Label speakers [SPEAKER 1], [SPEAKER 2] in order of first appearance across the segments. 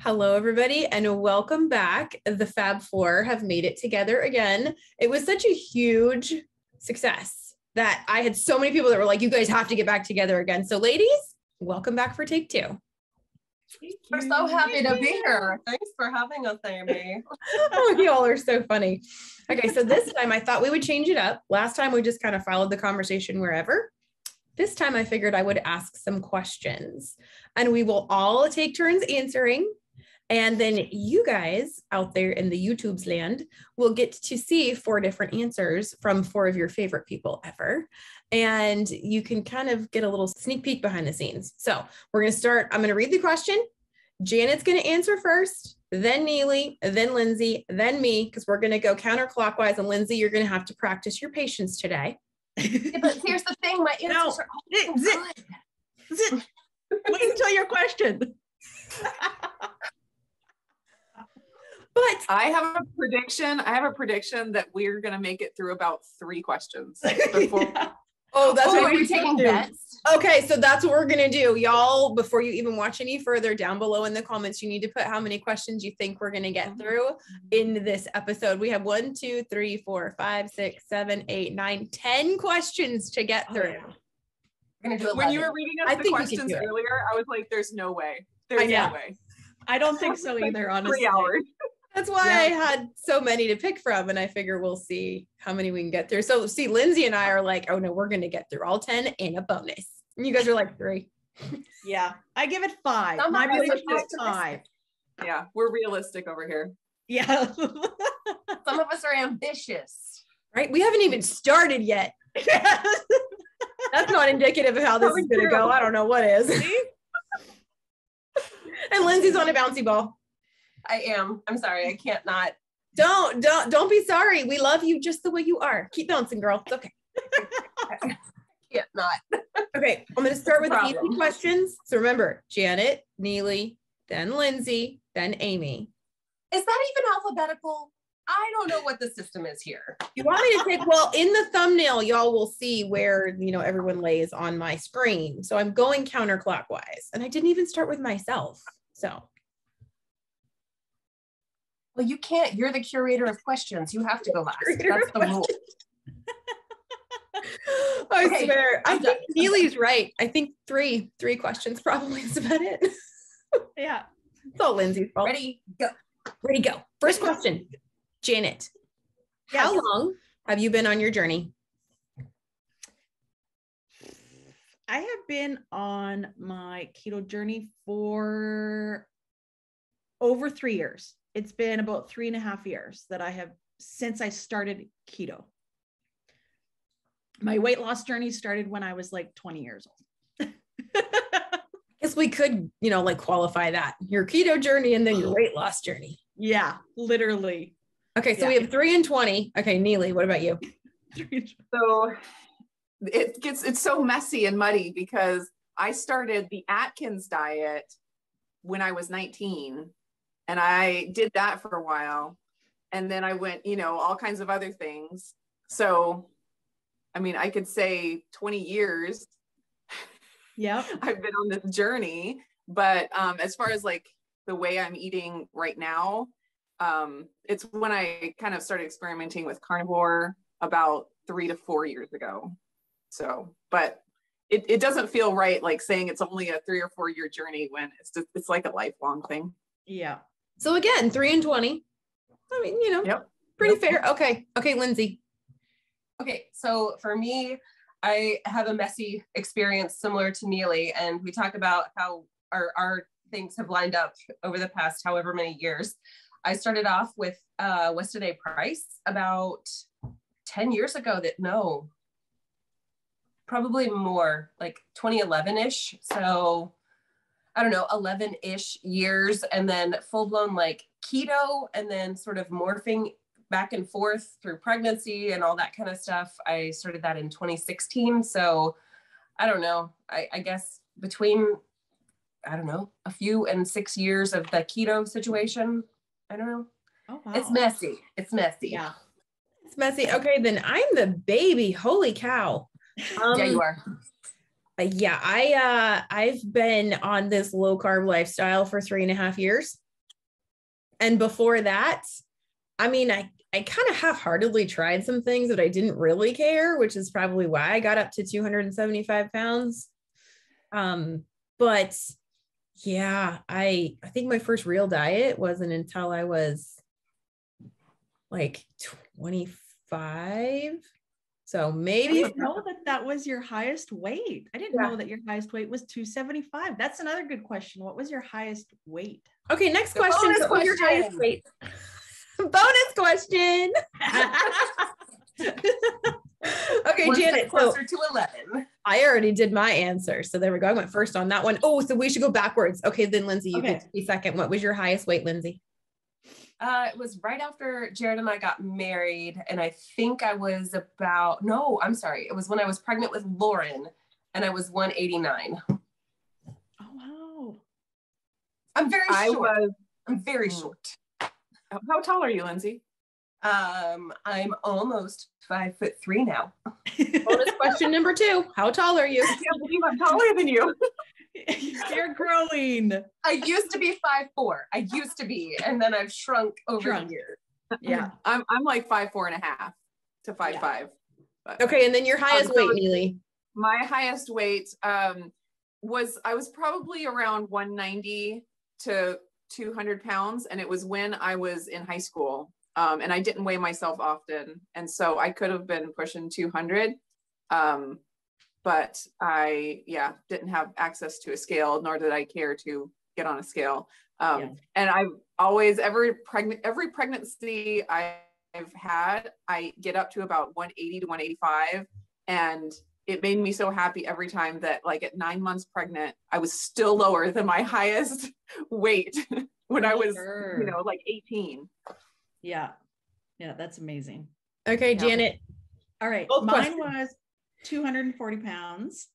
[SPEAKER 1] Hello, everybody, and welcome back. The Fab Four have made it together again. It was such a huge success that I had so many people that were like, you guys have to get back together again. So, ladies, welcome back for take two.
[SPEAKER 2] We're so happy to be here. Thanks for having us, Amy.
[SPEAKER 1] oh, you all are so funny. Okay, so this time I thought we would change it up. Last time we just kind of followed the conversation wherever. This time I figured I would ask some questions and we will all take turns answering. And then you guys out there in the YouTube's land will get to see four different answers from four of your favorite people ever. And you can kind of get a little sneak peek behind the scenes. So we're going to start. I'm going to read the question. Janet's going to answer first, then Nili, then Lindsey, then me, because we're going to go counterclockwise. And Lindsey, you're going to have to practice your patience today.
[SPEAKER 2] Yeah, but here's the thing my answers
[SPEAKER 3] No.
[SPEAKER 2] are all good.
[SPEAKER 3] Wait until your question.
[SPEAKER 1] But
[SPEAKER 4] I have a prediction. I have a prediction that we're gonna make it through about three questions before.
[SPEAKER 1] oh, that's
[SPEAKER 2] Oh,
[SPEAKER 1] what
[SPEAKER 2] we're taking bets?
[SPEAKER 1] Okay, so that's what we're gonna do, y'all. Before you even watch any further, down below in the comments, you need to put how many questions you think we're gonna get through in this episode. We have one, two, three, four, five, six, seven, eight, nine, ten questions to get
[SPEAKER 3] Oh, yeah.
[SPEAKER 2] We're gonna do it
[SPEAKER 4] when you were reading us
[SPEAKER 1] I
[SPEAKER 4] the
[SPEAKER 1] think
[SPEAKER 4] questions earlier, I was like, "There's no way. There's no way."
[SPEAKER 3] I don't think so either, honestly.
[SPEAKER 4] Three hours.
[SPEAKER 1] That's why
[SPEAKER 3] Yeah.
[SPEAKER 1] I had so many to pick from, and I figure we'll see how many we can get through. So, see, Lindsey and I are like, oh no, we're gonna get through all 10 and a bonus. And you guys are like three.
[SPEAKER 3] Yeah. I give it five.
[SPEAKER 2] Some
[SPEAKER 3] My
[SPEAKER 2] of us are
[SPEAKER 3] prediction is five.
[SPEAKER 4] Yeah, we're realistic over here.
[SPEAKER 3] Yeah.
[SPEAKER 2] Some of us are ambitious.
[SPEAKER 1] Right? We haven't even started yet. That's not indicative of how this is gonna
[SPEAKER 4] true.
[SPEAKER 1] go. I don't know what is. and Lindsey's on a bouncy ball.
[SPEAKER 2] I am. I'm sorry. I can't not.
[SPEAKER 1] Don't don't don't be sorry. We love you just the way you are. Keep bouncing, girl. It's okay.
[SPEAKER 2] Can't not.
[SPEAKER 1] Okay, I'm going to start with easy questions. So remember, Janet, Nili, then Lindsey, then Amy.
[SPEAKER 2] Is that even alphabetical? I don't know what the system is here.
[SPEAKER 1] You want me to take? Well, in the thumbnail, y'all will see where you know everyone lays on my screen. So I'm going counterclockwise, and I didn't even start with myself. So
[SPEAKER 2] Well, you can't. You're the curator of questions. You have to go last.
[SPEAKER 1] Curator
[SPEAKER 2] That's the rule.
[SPEAKER 1] I
[SPEAKER 2] Okay,
[SPEAKER 1] swear, I think Nili's right. I think three three questions probably is about it.
[SPEAKER 3] yeah.
[SPEAKER 1] It's all Lindsey's fault.
[SPEAKER 2] Ready? Go.
[SPEAKER 1] Ready, go. First question, Janet. How long have you been on your journey?
[SPEAKER 3] I have been on my keto journey for over three years. It's been about three and a half years that I have since I started keto. My weight loss journey started when I was like 20 years old.
[SPEAKER 1] I guess we could, you know, like qualify that your keto journey and then your weight loss journey.
[SPEAKER 3] yeah, literally.
[SPEAKER 1] Okay, so
[SPEAKER 3] Yeah.
[SPEAKER 1] we have three and 20. Okay, Nili, what about you?
[SPEAKER 4] So it gets it's so messy and muddy because I started the Atkins diet when I was 19 and I did that for a while and then I went, you know, all kinds of other things. So I mean, I could say 20 years
[SPEAKER 3] Yeah.
[SPEAKER 4] I've been on this journey. But um, as far as like the way I'm eating right now, um, it's when I kind of started experimenting with carnivore about three to four years ago. So, but it, it doesn't feel right like saying it's only a three or four year journey when it's just it's like a lifelong thing.
[SPEAKER 3] Yeah.
[SPEAKER 1] So again, three and 20. I mean, you know,
[SPEAKER 4] Yep.
[SPEAKER 1] pretty fair. Okay. Okay, Lindsey.
[SPEAKER 2] Okay, so for me, I have a messy experience similar to Nili, and we talk about how our, our things have lined up over the past however many years. I started off with uh, Weston A. Price about 10 years ago, that no, probably more like 2011 ish. So I don't know, 11 ish years, and then full blown like keto, and then sort of morphing back and forth through pregnancy and all that kind of stuff. I started that in 2016. So I don't know. I, I guess between, I don't know, a few and six years of the keto situation. I don't know.
[SPEAKER 3] Oh, wow.
[SPEAKER 2] It's messy. It's messy.
[SPEAKER 3] Yeah.
[SPEAKER 1] It's messy. Okay, then I'm the baby. Holy cow. Um,
[SPEAKER 2] yeah, you are.
[SPEAKER 1] Uh, yeah, I uh I've been on this low carb lifestyle for three and a half years. And before that, I mean, I, I kind of half heartedly tried some things that I didn't really care, which is probably why I got up to 275 pounds. Um, but yeah, I I think my first real diet wasn't until I was like 25. So
[SPEAKER 3] I
[SPEAKER 1] maybe
[SPEAKER 3] didn't know that that was your highest weight. I didn't
[SPEAKER 1] Yeah.
[SPEAKER 3] know that your highest weight was 275. That's another good question. What was your highest weight?
[SPEAKER 1] okay. Next
[SPEAKER 2] The
[SPEAKER 1] question.
[SPEAKER 2] bonus
[SPEAKER 1] What was your highest weight? bonus question. Okay,
[SPEAKER 2] One step
[SPEAKER 1] Janet. So
[SPEAKER 2] closer to 11.
[SPEAKER 1] I already did my answer. So there we go. I went first on that one. Oh, so we should go backwards. Okay, then Lindsey, you
[SPEAKER 3] Okay.
[SPEAKER 1] get to be second. What was your highest weight, Lindsey?
[SPEAKER 2] Uh, it was right after Jared and I got married, and I think I was about no, I'm sorry, it was when I was pregnant with Lauren, and I was 189.
[SPEAKER 3] oh wow.
[SPEAKER 2] I'm very
[SPEAKER 4] I
[SPEAKER 2] short.
[SPEAKER 4] was.
[SPEAKER 2] I'm very
[SPEAKER 4] Hmm.
[SPEAKER 2] short.
[SPEAKER 4] How tall are you, Lindsey?
[SPEAKER 2] Um, I'm almost five foot three now.
[SPEAKER 1] Bonus question number two. How tall are you?
[SPEAKER 4] I can't believe I'm taller than you.
[SPEAKER 3] You're growing.
[SPEAKER 2] I used to be five four. I used to be, and then I've shrunk over
[SPEAKER 3] Shrunk.
[SPEAKER 2] the years.
[SPEAKER 3] Yeah.
[SPEAKER 4] I'm I'm like five four and a half to five
[SPEAKER 3] Yeah.
[SPEAKER 4] five. But
[SPEAKER 1] Okay, and then your highest
[SPEAKER 4] Um,
[SPEAKER 1] weight, Nili.
[SPEAKER 4] my highest weight um was I was probably around 190 to 200 pounds, and it was when I was in high school. Um, and I didn't weigh myself often, and so I could have been pushing 200. Um, but I, yeah, didn't have access to a scale, nor did I care to get on a scale. Um,
[SPEAKER 3] Yeah.
[SPEAKER 4] And I've always, every pregnant, every pregnancy I've had, I get up to about 180 to 185, and it made me so happy every time that, like, at nine months pregnant, I was still lower than my highest weight when I was,
[SPEAKER 3] Sure.
[SPEAKER 4] you know, like 18.
[SPEAKER 3] Yeah. Yeah, that's amazing.
[SPEAKER 1] Okay,
[SPEAKER 4] Yeah.
[SPEAKER 1] Janet.
[SPEAKER 3] All right.
[SPEAKER 1] Both
[SPEAKER 3] Mine
[SPEAKER 1] questions.
[SPEAKER 3] was 240 pounds.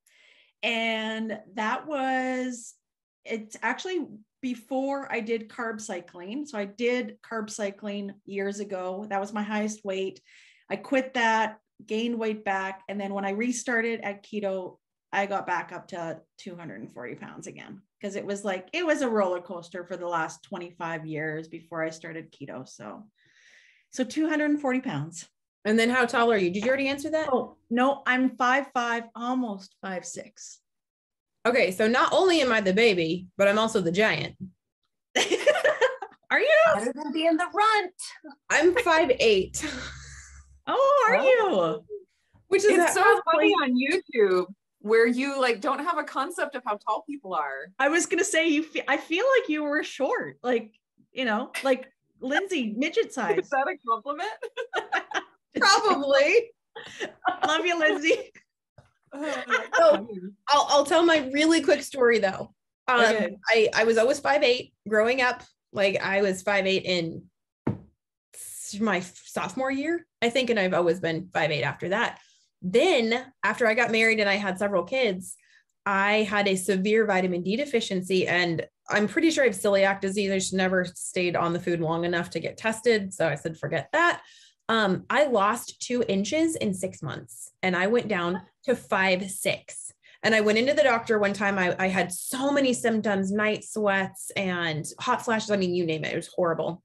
[SPEAKER 3] And that was, it's actually before I did carb cycling. So I did carb cycling years ago. That was my highest weight. I quit that, gained weight back. And then when I restarted at keto, I got back up to 240 pounds again because it was like, it was a roller coaster for the last 25 years before I started keto. So, so 240 pounds.
[SPEAKER 1] And then how tall are you? Did you already answer that?
[SPEAKER 3] Oh no, I'm five five, almost five six.
[SPEAKER 1] Okay, so not only am I the baby, but I'm also the giant.
[SPEAKER 3] are you?
[SPEAKER 2] Better than being the runt.
[SPEAKER 1] I'm five eight,
[SPEAKER 3] Oh, are you?
[SPEAKER 1] which is
[SPEAKER 4] It's so
[SPEAKER 1] halfway-
[SPEAKER 4] funny on YouTube where you like don't have a concept of how tall people are.
[SPEAKER 3] I was gonna say you. Fe- I feel like you were short, like you know, like Lindsey, midget size.
[SPEAKER 4] Is that a compliment?
[SPEAKER 1] probably.
[SPEAKER 3] Love you, Lindsey.
[SPEAKER 1] So, I'll, I'll tell my really quick story though. Um,
[SPEAKER 3] Okay.
[SPEAKER 1] I, I was always five eight growing up. Like I was five eight in my sophomore year, I think, and I've always been five eight after that. Then after I got married and I had several kids, I had a severe vitamin D deficiency, and I'm pretty sure I have celiac disease. I just never stayed on the food long enough to get tested, so I said forget that. Um, I lost two inches in six months, and I went down to five six. And I went into the doctor one time. I, I had so many symptoms, night sweats and hot flashes. I mean, you name it. It was horrible.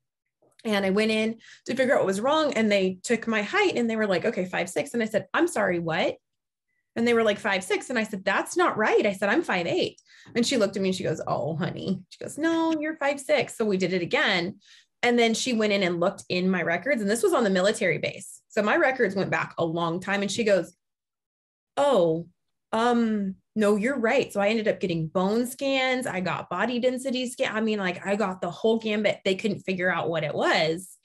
[SPEAKER 1] And I went in to figure out what was wrong. And they took my height and they were like, okay, five, six. And I said, I'm sorry, what? And they were like five, six. And I said, that's not right. I said, I'm five, eight. And she looked at me and she goes, oh, honey. She goes, no, you're five, six. So we did it again. And then she went in and looked in my records. And this was on the military base. So my records went back a long time. And she goes, oh, um, no, you're right. So I ended up getting bone scans. I got body density scan. I mean, like I got the whole gambit. They couldn't figure out what it was.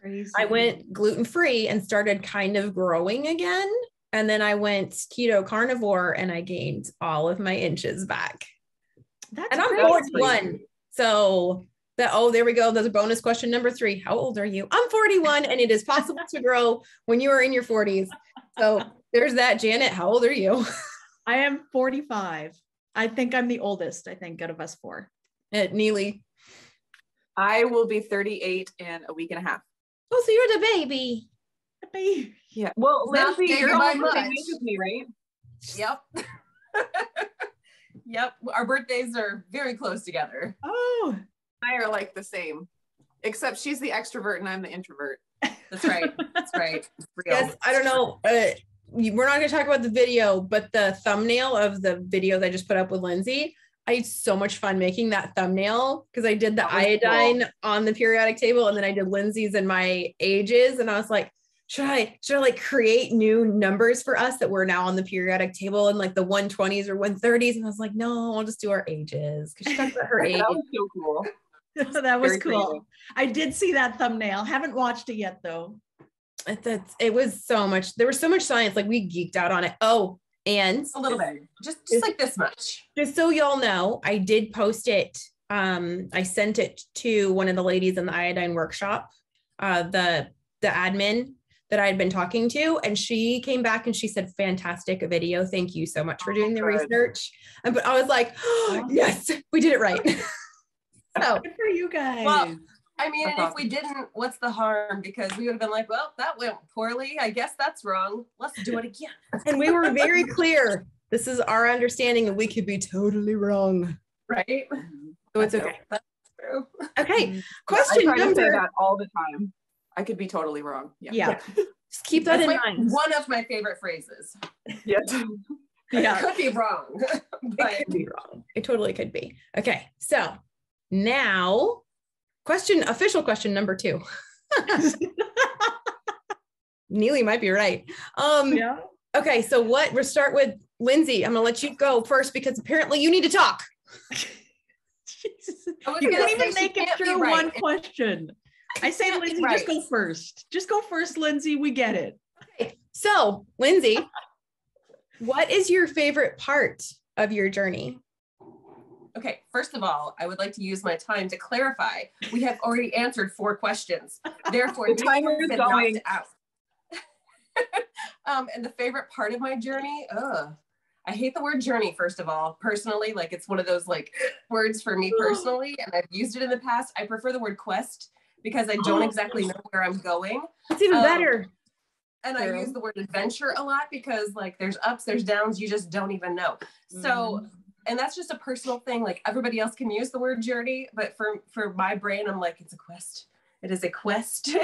[SPEAKER 3] Crazy.
[SPEAKER 1] I went gluten free and started kind of growing again. And then I went keto carnivore and I gained all of my inches back.
[SPEAKER 3] That's
[SPEAKER 1] And I'm
[SPEAKER 3] crazy.
[SPEAKER 1] 41. So that, oh, there we go. There's a bonus question number three. How old are you? I'm 41 and it is possible to grow when you are in your 40s. So there's that. Janet, how old are you?
[SPEAKER 3] I am 45. I think I'm the oldest, I think, out of us four.
[SPEAKER 1] At Nili.
[SPEAKER 4] I will be 38 in a week and a half.
[SPEAKER 1] Oh, so you're the baby.
[SPEAKER 3] Baby.
[SPEAKER 4] Yeah. Well,
[SPEAKER 2] Not Lindsey,
[SPEAKER 4] you're
[SPEAKER 2] by
[SPEAKER 4] almost the same
[SPEAKER 2] much.
[SPEAKER 4] age as me, right?
[SPEAKER 2] Yep. yep. Our birthdays are very close together.
[SPEAKER 3] Oh,
[SPEAKER 4] I are like the same. except she's the extrovert and I'm the introvert.
[SPEAKER 2] That's right. That's right. Real.
[SPEAKER 1] Yes, I don't know. Uh, we're not going to talk about the video, but the thumbnail of the video that I just put up with Lindsey, I had so much fun making that thumbnail because I did the
[SPEAKER 4] That was
[SPEAKER 1] iodine on the periodic table and then I did Lindsey's and my ages. And I was like, should I should I like create new numbers for us that we're now on the periodic table and like the 120s or 130s? And I was like, no, I'll just do our ages because she talked about her age.
[SPEAKER 4] That was so cool.
[SPEAKER 3] that was
[SPEAKER 4] Very
[SPEAKER 3] cool.
[SPEAKER 4] creative.
[SPEAKER 3] I did see that thumbnail. Haven't watched it yet though.
[SPEAKER 1] It, that's- it was so much. There was so much science. Like we geeked out on it. Oh, and
[SPEAKER 2] a little bit. Just just like this much.
[SPEAKER 1] just so y'all know, I did post it. Um, I sent it to one of the ladies in the iodine workshop, uh, the the admin that I had been talking to, and she came back and she said, "Fantastic video! Thank you so much for
[SPEAKER 4] Oh,
[SPEAKER 1] doing the research." And but I was like, "Yes, we did it right." so
[SPEAKER 3] Good for you guys.
[SPEAKER 2] Well, I mean,
[SPEAKER 4] That's
[SPEAKER 2] and if we didn't, what's the harm? Because we would have been like, well, that went poorly. I guess that's wrong. Let's do it again.
[SPEAKER 1] and we were very clear. This is our understanding, and we could be totally wrong.
[SPEAKER 2] Right?
[SPEAKER 1] So it's okay.
[SPEAKER 2] That's true.
[SPEAKER 1] Okay,
[SPEAKER 3] Mhm.
[SPEAKER 4] I
[SPEAKER 1] question
[SPEAKER 4] try to say
[SPEAKER 1] number.
[SPEAKER 4] that all the time. I could be totally wrong. Yeah.
[SPEAKER 3] Yeah.
[SPEAKER 1] Just keep that
[SPEAKER 2] That's
[SPEAKER 1] in
[SPEAKER 2] my-
[SPEAKER 1] mind.
[SPEAKER 2] one of my favorite phrases.
[SPEAKER 4] Yes.
[SPEAKER 3] Yeah.
[SPEAKER 2] I could be wrong.
[SPEAKER 1] It could be wrong. It totally could be. Okay, so now question official question number two. Nili might be right. Um
[SPEAKER 3] yeah.
[SPEAKER 1] okay, so what we'll start with Lindsey. I'm gonna let you go first because apparently you need to talk.
[SPEAKER 3] Jesus. You
[SPEAKER 2] gonna
[SPEAKER 3] can't even make it
[SPEAKER 2] can't be
[SPEAKER 3] through
[SPEAKER 2] right.
[SPEAKER 3] one question. I say,
[SPEAKER 2] can't be
[SPEAKER 3] Lindsey, just go first. Just go first, Lindsey. We get it.
[SPEAKER 1] Okay, so Lindsey, what is your favorite part of your journey?
[SPEAKER 2] Okay, first of all, I would like to use my time to clarify. We have already answered four questions. Therefore,
[SPEAKER 4] The timer is going.
[SPEAKER 2] out. um, and the favorite part of my journey, ugh. I hate the word journey, first of all, personally. Like it's one of those like words for me personally, and I've used it in the past. I prefer the word quest because I don't exactly know where I'm going.
[SPEAKER 1] It's even
[SPEAKER 2] Um,
[SPEAKER 1] better.
[SPEAKER 2] And I use the word adventure a lot because like there's ups, there's downs, you just don't even know. So and that's just a personal thing. Like everybody else can use the word journey, but for for my brain, I'm like, it's a quest. It is a quest.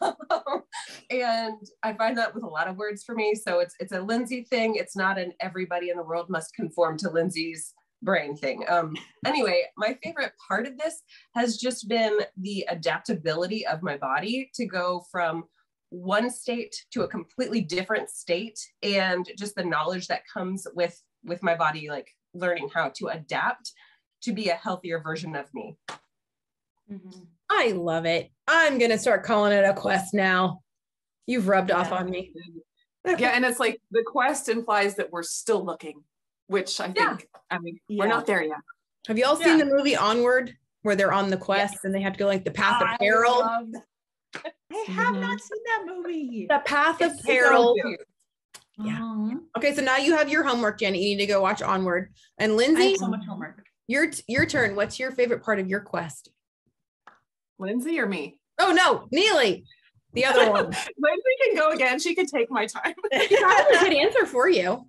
[SPEAKER 2] Um, and I find that with a lot of words for me. So it's it's a Lindsey thing. It's not an everybody in the world must conform to Lindsey's brain thing. Um, anyway, my favorite part of this has just been the adaptability of my body to go from one state to a completely different state and just the knowledge that comes with with my body like learning how to adapt to be a healthier version of me
[SPEAKER 3] Mhm.
[SPEAKER 1] I love it. I'm gonna start calling it a quest now. You've rubbed off on me.
[SPEAKER 4] Yeah, and it's like the quest implies that we're still looking, which I think,
[SPEAKER 2] Yeah.
[SPEAKER 4] I mean,
[SPEAKER 3] Yeah.
[SPEAKER 4] we're not there yet.
[SPEAKER 1] Have you all seen the movie Onward, where they're on the quest and they have to go like the path
[SPEAKER 2] I
[SPEAKER 1] of peril?
[SPEAKER 2] love
[SPEAKER 3] I have
[SPEAKER 4] Mhm.
[SPEAKER 3] not seen that movie.
[SPEAKER 1] The path of
[SPEAKER 2] It's so
[SPEAKER 1] peril.
[SPEAKER 2] Cute.
[SPEAKER 1] Yeah.
[SPEAKER 3] Aw.
[SPEAKER 1] Okay, so now you have your homework, Jenny. You need to go watch Onward. And
[SPEAKER 3] I
[SPEAKER 1] Lindsey,
[SPEAKER 3] have so much homework.
[SPEAKER 1] your your turn. What's your favorite part of your quest?
[SPEAKER 4] Lindsey or me?
[SPEAKER 1] Oh no, Nili, the other one.
[SPEAKER 4] Lindsey can go again. She could take my time.
[SPEAKER 1] She probably could answer for you.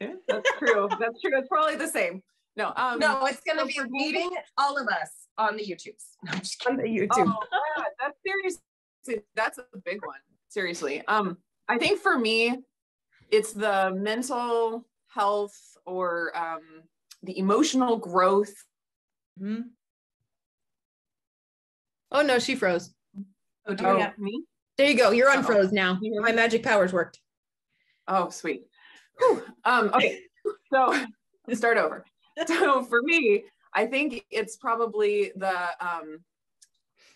[SPEAKER 4] That's true. That's true. It's probably the same. No, um,
[SPEAKER 2] no it's gonna
[SPEAKER 4] so
[SPEAKER 2] be
[SPEAKER 4] for me-
[SPEAKER 2] meeting all of us on the youtubes no, I'm just kidding.
[SPEAKER 1] On the YouTube.
[SPEAKER 4] Oh, yeah, that's seriously, that's a big one. Seriously. Um, I think for me, it's the mental health or um, the emotional growth.
[SPEAKER 3] Mhm.
[SPEAKER 1] Oh no, she froze.
[SPEAKER 2] oh dear
[SPEAKER 4] Oh,
[SPEAKER 3] Yeah.
[SPEAKER 4] me?
[SPEAKER 1] There you go. You're
[SPEAKER 4] Uh-oh.
[SPEAKER 1] unfroze now. My magic powers worked.
[SPEAKER 4] Oh, sweet. Um, okay, so let's start over. So for me, I think it's probably the um,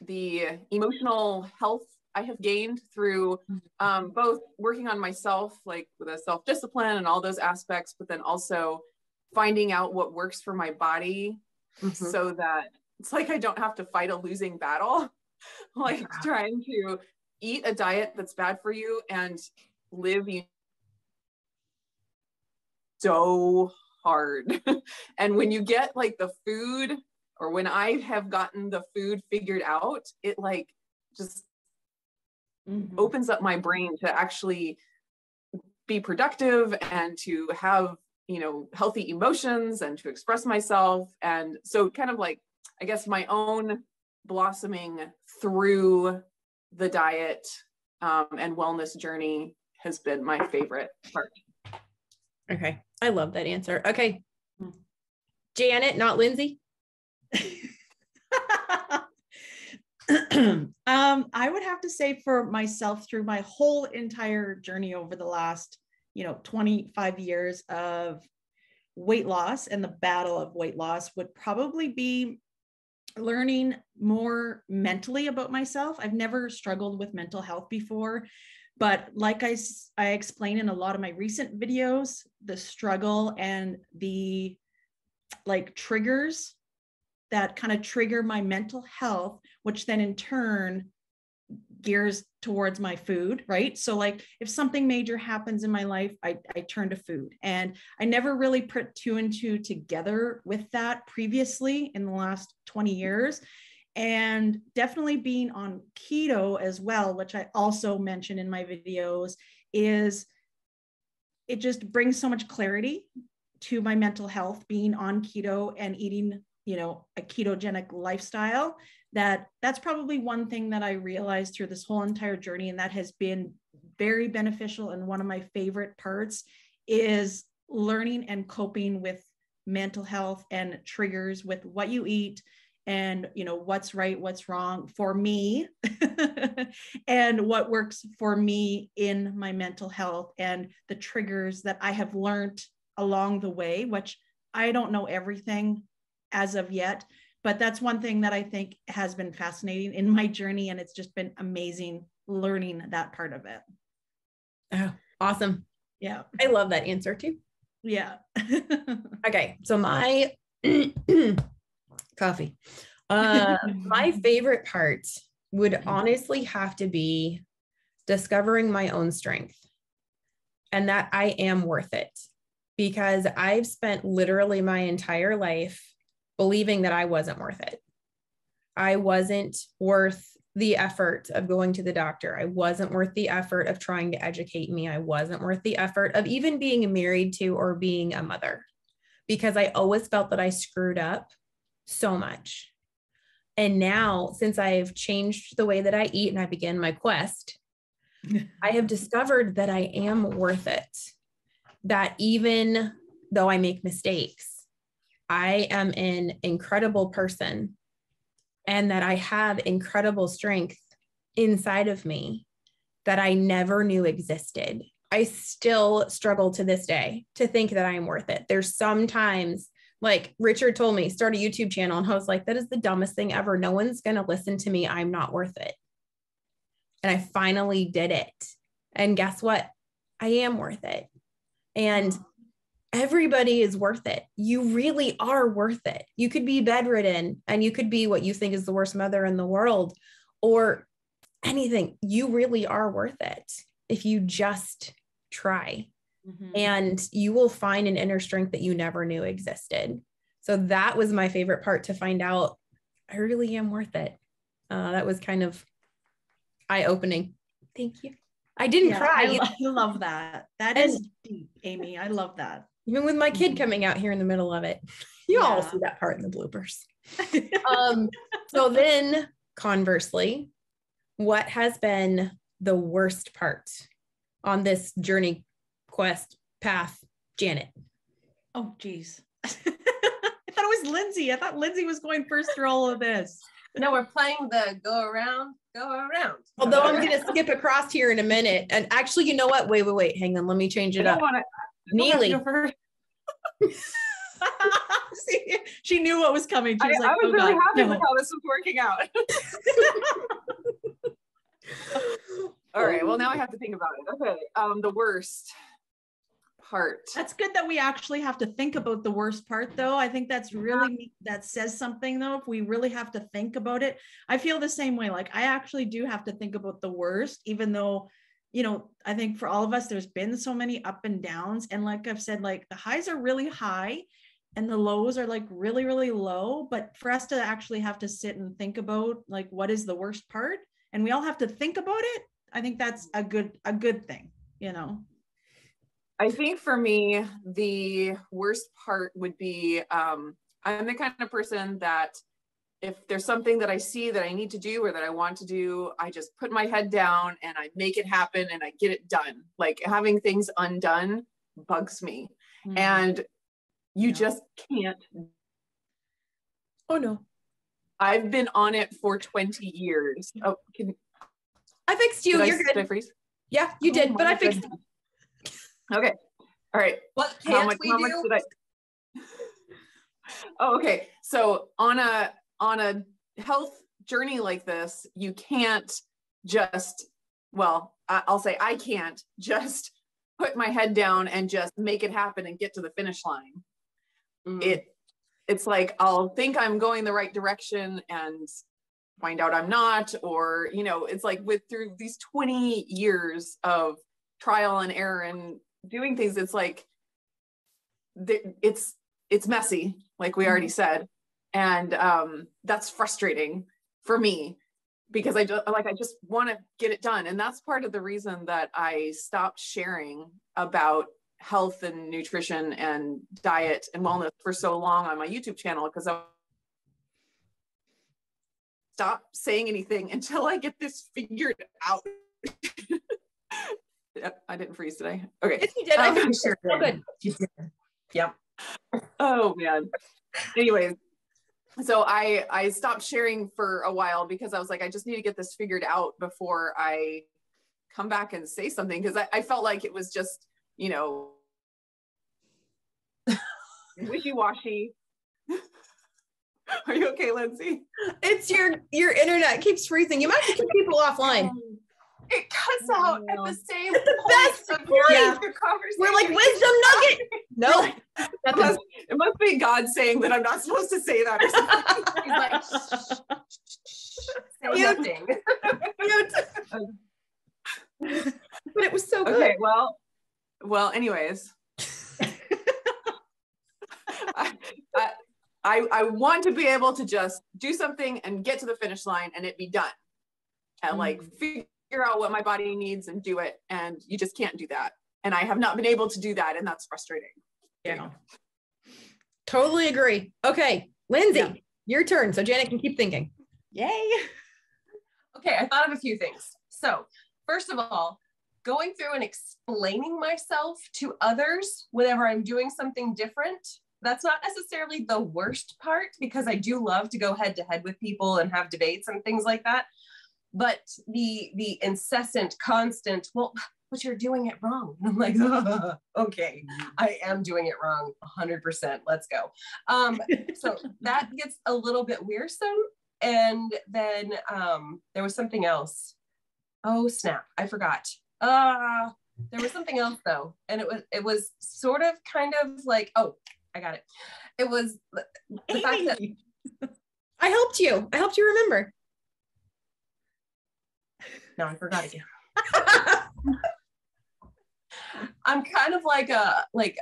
[SPEAKER 4] the emotional health I have gained through um, both working on myself, like with a self discipline and all those aspects, but then also finding out what works for my body
[SPEAKER 2] Mhm.
[SPEAKER 4] so that it's like I don't have to fight a losing battle, like
[SPEAKER 2] Yeah.
[SPEAKER 4] trying to eat a diet that's bad for you and live you so hard. and when you get like the food or when I have gotten the food figured out, it like just
[SPEAKER 3] Mhm.
[SPEAKER 4] opens up my brain to actually be productive and to have you know healthy emotions and to express myself and so kind of like i guess my own blossoming through the diet um, and wellness journey has been my favorite part.
[SPEAKER 1] Okay. I love that answer. Okay. Janet, not Lindsey.
[SPEAKER 3] um, I would have to say for myself through my whole entire journey over the last, you know, 25 years of weight loss and the battle of weight loss would probably be learning more mentally about myself. I've never struggled with mental health before, but like I, I explain in a lot of my recent videos, the struggle and the like triggers that kind of trigger my mental health, which then in turn gears towards my food, right? So, like if something major happens in my life, I, I turn to food. And I never really put two and two together with that previously in the last 20 years. And definitely being on keto as well, which I also mention in my videos, is it just brings so much clarity to my mental health being on keto and eating you know a ketogenic lifestyle that that's probably one thing that i realized through this whole entire journey and that has been very beneficial and one of my favorite parts is learning and coping with mental health and triggers with what you eat and you know what's right what's wrong for me and what works for me in my mental health and the triggers that i have learned along the way which i don't know everything as of yet. But that's one thing that I think has been fascinating in my journey. And it's just been amazing learning that part of it.
[SPEAKER 1] Oh, awesome.
[SPEAKER 3] Yeah.
[SPEAKER 1] I love that answer too.
[SPEAKER 3] Yeah.
[SPEAKER 1] okay. So my coffee. Uh, my favorite part would honestly have to be discovering my own strength and that I am worth it because I've spent literally my entire life believing that I wasn't worth it. I wasn't worth the effort of going to the doctor. I wasn't worth the effort of trying to educate me. I wasn't worth the effort of even being married to or being a mother because I always felt that I screwed up so much. And now, since I've changed the way that I eat and I began my quest, I have discovered that I am worth it. That even though I make mistakes, I am an incredible person and that I have incredible strength inside of me that I never knew existed. I still struggle to this day to think that I am worth it. There's sometimes like Richard told me, start a YouTube channel. And I was like, that is the dumbest thing ever. No one's going to listen to me. I'm not worth it. And I finally did it. And guess what? I am worth it. And everybody is worth it. You really are worth it. You could be bedridden and you could be what you think is the worst mother in the world or anything. You really are worth it if you just try. Mm-hmm. And you will find an inner strength that you never knew existed. So that was my favorite part to find out I really am worth it. Uh, that was kind of eye opening. Thank you. I didn't yeah, cry.
[SPEAKER 3] I, I, love that. That and, is deep, Amy. I love that
[SPEAKER 1] even with my kid mm-hmm. coming out here in the middle of it. You yeah. all see that part in the bloopers. um, so then conversely, what has been the worst part on this journey quest path, Janet?
[SPEAKER 3] Oh, geez. I thought it was Lindsey. I thought Lindsey was going first through all of this.
[SPEAKER 2] No, we're playing the go around, go around.
[SPEAKER 1] Although I'm going to skip across here in a minute. And actually, you know what? Wait, wait, wait. Hang on. Let me change it up. Nili.
[SPEAKER 3] See, she knew what was coming. She was
[SPEAKER 2] I,
[SPEAKER 3] like,
[SPEAKER 2] I was
[SPEAKER 3] oh
[SPEAKER 2] really God, happy no. with how this was working out.
[SPEAKER 4] All right. Well, now I have to think about it. Okay. Um, the worst part.
[SPEAKER 3] That's good that we actually have to think about the worst part, though. I think that's really that says something, though. If we really have to think about it, I feel the same way. Like I actually do have to think about the worst, even though you know, I think for all of us, there's been so many up and downs. And like I've said, like the highs are really high and the lows are like really, really low. But for us to actually have to sit and think about like what is the worst part, and we all have to think about it, I think that's a good, a good thing, you know.
[SPEAKER 4] I think for me, the worst part would be um, I'm the kind of person that if there's something that I see that I need to do or that I want to do, I just put my head down and I make it happen and I get it done. Like having things undone bugs me. Mm-hmm. And you yeah. just can't.
[SPEAKER 1] Oh no.
[SPEAKER 4] I've been on it for 20 years. Oh, can
[SPEAKER 1] I fixed you. You're I, good.
[SPEAKER 4] Did I freeze?
[SPEAKER 1] Yeah, you oh did, but I fixed
[SPEAKER 4] Okay. All right.
[SPEAKER 2] What can't how much, we how much do? did I?
[SPEAKER 4] oh, okay. So on a on a health journey like this, you can't just, well, I'll say I can't just put my head down and just make it happen and get to the finish line. Mm. It it's like I'll think I'm going the right direction and find out I'm not, or you know, it's like with through these 20 years of trial and error and doing things, it's like it's it's messy, like we already mm-hmm. said and um, that's frustrating for me because I just like I just want to get it done, and that's part of the reason that I stopped sharing about health and nutrition and diet and wellness for so long on my YouTube channel because I stop saying anything until I get this figured out. I didn't freeze today. Okay.
[SPEAKER 1] If you did, um, I sure. Oh, good. You did.
[SPEAKER 2] Yep.
[SPEAKER 4] Oh man. Anyways, so I I stopped sharing for a while because I was like, I just need to get this figured out before I come back and say something because I, I felt like it was just, you know, wishy-washy. Are you okay, Lindsey?
[SPEAKER 1] It's your your internet keeps freezing. You might have to keep people offline. Um, Um,
[SPEAKER 2] it cuts out at the same Best point. Yeah.
[SPEAKER 1] We're like wisdom nugget. No,
[SPEAKER 4] it must, it must be God saying that I'm not supposed to say that. Or something.
[SPEAKER 2] He's like, say
[SPEAKER 1] nothing. but it was so good.
[SPEAKER 4] Okay, well, well, anyways. I, I, I want to be able to just do something and get to the finish line and it be done. And like mm figure out what my body needs and do it. And you just can't do that. And I have not been able to do that. And that's frustrating.
[SPEAKER 1] Yeah. Totally agree. Okay. Lindsey, yeah. your turn. So Janet can keep thinking.
[SPEAKER 3] Yay.
[SPEAKER 2] Okay. I thought of a few things. So, first of all, going through and explaining myself to others whenever I'm doing something different that's not necessarily the worst part because I do love to go head to head with people and have debates and things like that but the the incessant constant well but you're doing it wrong. And i'm like oh, okay i am doing it wrong 100% let's go. Um, so that gets a little bit wearisome and then um, there was something else. Oh snap i forgot. Uh there was something else though and it was it was sort of kind of like oh i got it. It was the, the fact that
[SPEAKER 1] i helped you. I helped you remember
[SPEAKER 2] no, I forgot again. I'm kind of like a like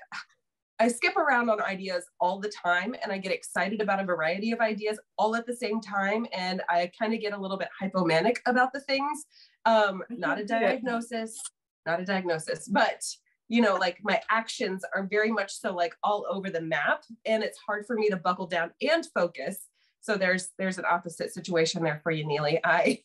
[SPEAKER 2] I skip around on ideas all the time and I get excited about a variety of ideas all at the same time. And I kind of get a little bit hypomanic about the things. Um, not a diagnosis, not a diagnosis, but you know, like my actions are very much so like all over the map. And it's hard for me to buckle down and focus. So there's there's an opposite situation there for you, Nili. I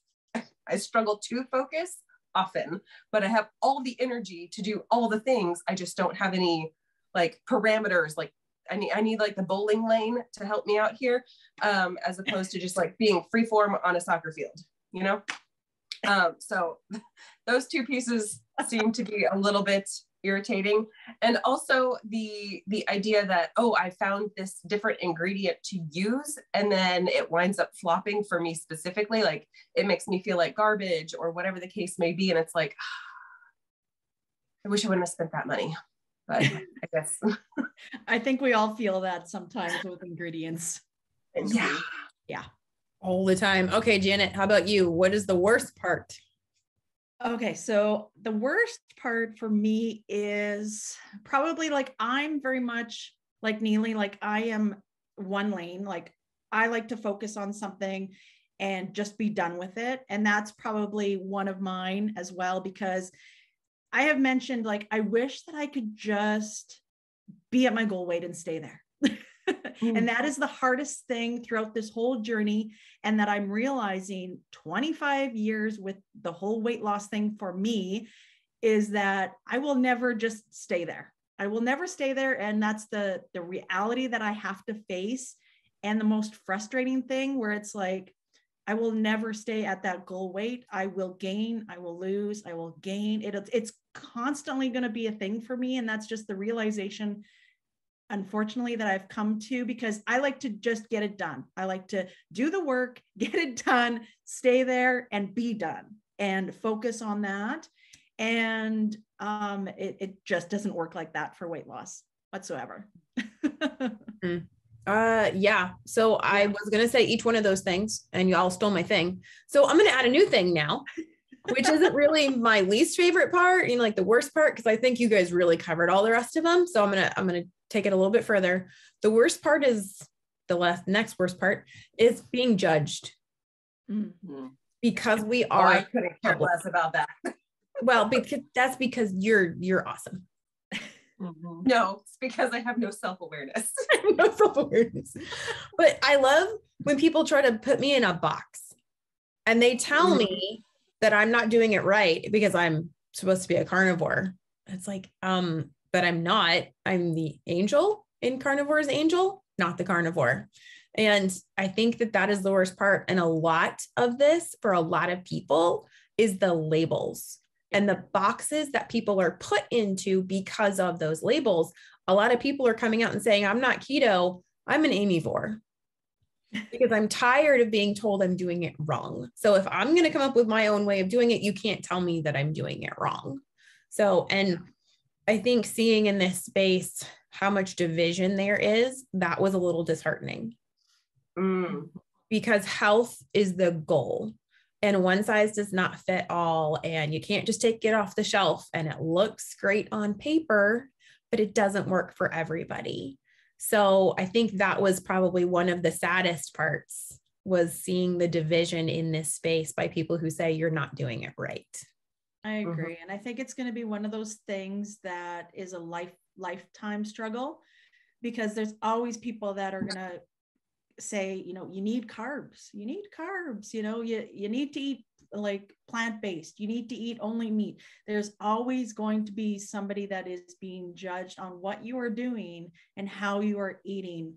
[SPEAKER 2] I struggle to focus often, but I have all the energy to do all the things. I just don't have any like parameters. Like I need, I need like the bowling lane to help me out here, um, as opposed to just like being freeform on a soccer field, you know? Um, so those two pieces seem to be a little bit irritating. And also the the idea that oh i found this different ingredient to use and then it winds up flopping for me specifically like it makes me feel like garbage or whatever the case may be and it's like i wish i wouldn't have spent that money but i guess.
[SPEAKER 3] I think we all feel that sometimes with ingredients.
[SPEAKER 1] Yeah. Yeah. All the time. Okay janet how about you? What is the worst part
[SPEAKER 3] Okay, so the worst part for me is probably like I'm very much like Nili, like I am one lane, like I like to focus on something and just be done with it. And that's probably one of mine as well, because I have mentioned like I wish that I could just be at my goal weight and stay there. and mm. that is the hardest thing throughout this whole journey. And that I'm realizing 25 years with the whole weight loss thing for me is that I will never just stay there. I will never stay there. And that's the, the reality that I have to face. And the most frustrating thing where it's like, I will never stay at that goal weight. I will gain, I will lose, I will gain. It, it's constantly going to be a thing for me. And that's just the realization, unfortunately, that I've come to because I like to just get it done. I like to do the work, get it done, stay there, and be done and focus on that. And um, it, it just doesn't work like that for weight loss whatsoever.
[SPEAKER 1] mm. Uh yeah. So I was gonna say each one of those things, and y'all stole my thing. So I'm gonna add a new thing now, which isn't really my least favorite part, you know, like the worst part, because I think you guys really covered all the rest of them. So I'm gonna I'm gonna take it a little bit further. The worst part is the last next worst part is being judged. Mm-hmm. Because we are oh, I
[SPEAKER 2] couldn't care less about that.
[SPEAKER 1] well, because that's because you're you're awesome.
[SPEAKER 2] Mm-hmm. No, it's because I have no self awareness.
[SPEAKER 1] no self awareness. But I love when people try to put me in a box and they tell mm-hmm. me that I'm not doing it right because I'm supposed to be a carnivore. It's like, um, but I'm not. I'm the angel in carnivore's angel, not the carnivore. And I think that that is the worst part. And a lot of this for a lot of people is the labels and the boxes that people are put into because of those labels. A lot of people are coming out and saying, I'm not keto, I'm an amivore because I'm tired of being told I'm doing it wrong. So if I'm going to come up with my own way of doing it, you can't tell me that I'm doing it wrong. So, and I think seeing in this space how much division there is, that was a little disheartening. Mm. Because health is the goal and one size does not fit all and you can't just take it off the shelf and it looks great on paper but it doesn't work for everybody so i think that was probably one of the saddest parts was seeing the division in this space by people who say you're not doing it right
[SPEAKER 3] i mm-hmm. agree mm-hmm. and i think it's going to be one of those things that is a life lifetime struggle because there's always people that are going to say you know you need carbs you need carbs you know you you need to eat like plant based you need to eat only meat there's always going to be somebody that is being judged on what you are doing and how you are eating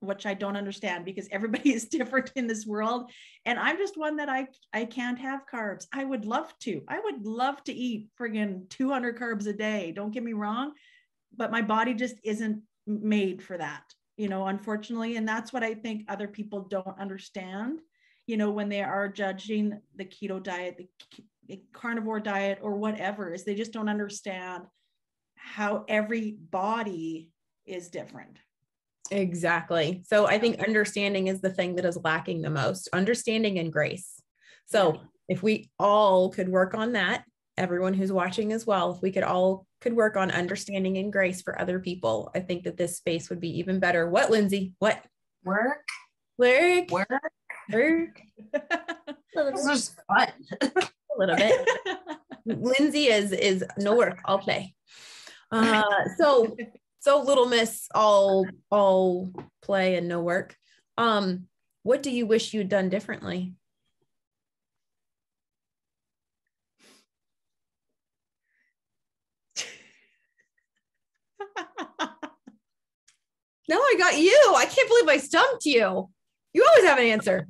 [SPEAKER 3] which I don't understand because everybody is different in this world. And I'm just one that I I can't have carbs. I would love to. I would love to eat friggin' 200 carbs a day. Don't get me wrong, but my body just isn't made for that you know, unfortunately. And that's what I think other people don't understand, you know, when they are judging the keto diet, the carnivore diet, or whatever, is they just don't understand how every body is different.
[SPEAKER 1] Exactly. So I think understanding is the thing that is lacking the most understanding and grace. So if we all could work on that, everyone who's watching as well, if we could all could work on understanding and grace for other people, I think that this space would be even better. What, Lindsey? What?
[SPEAKER 2] Work.
[SPEAKER 1] Work.
[SPEAKER 2] Work.
[SPEAKER 1] Work.
[SPEAKER 2] this is fun.
[SPEAKER 1] a little bit. Lindsey is is no work. I'll play. Uh, so so little miss all all play and no work. Um, what do you wish you'd done differently? No, I got you. I can't believe I stumped you. You always have an answer.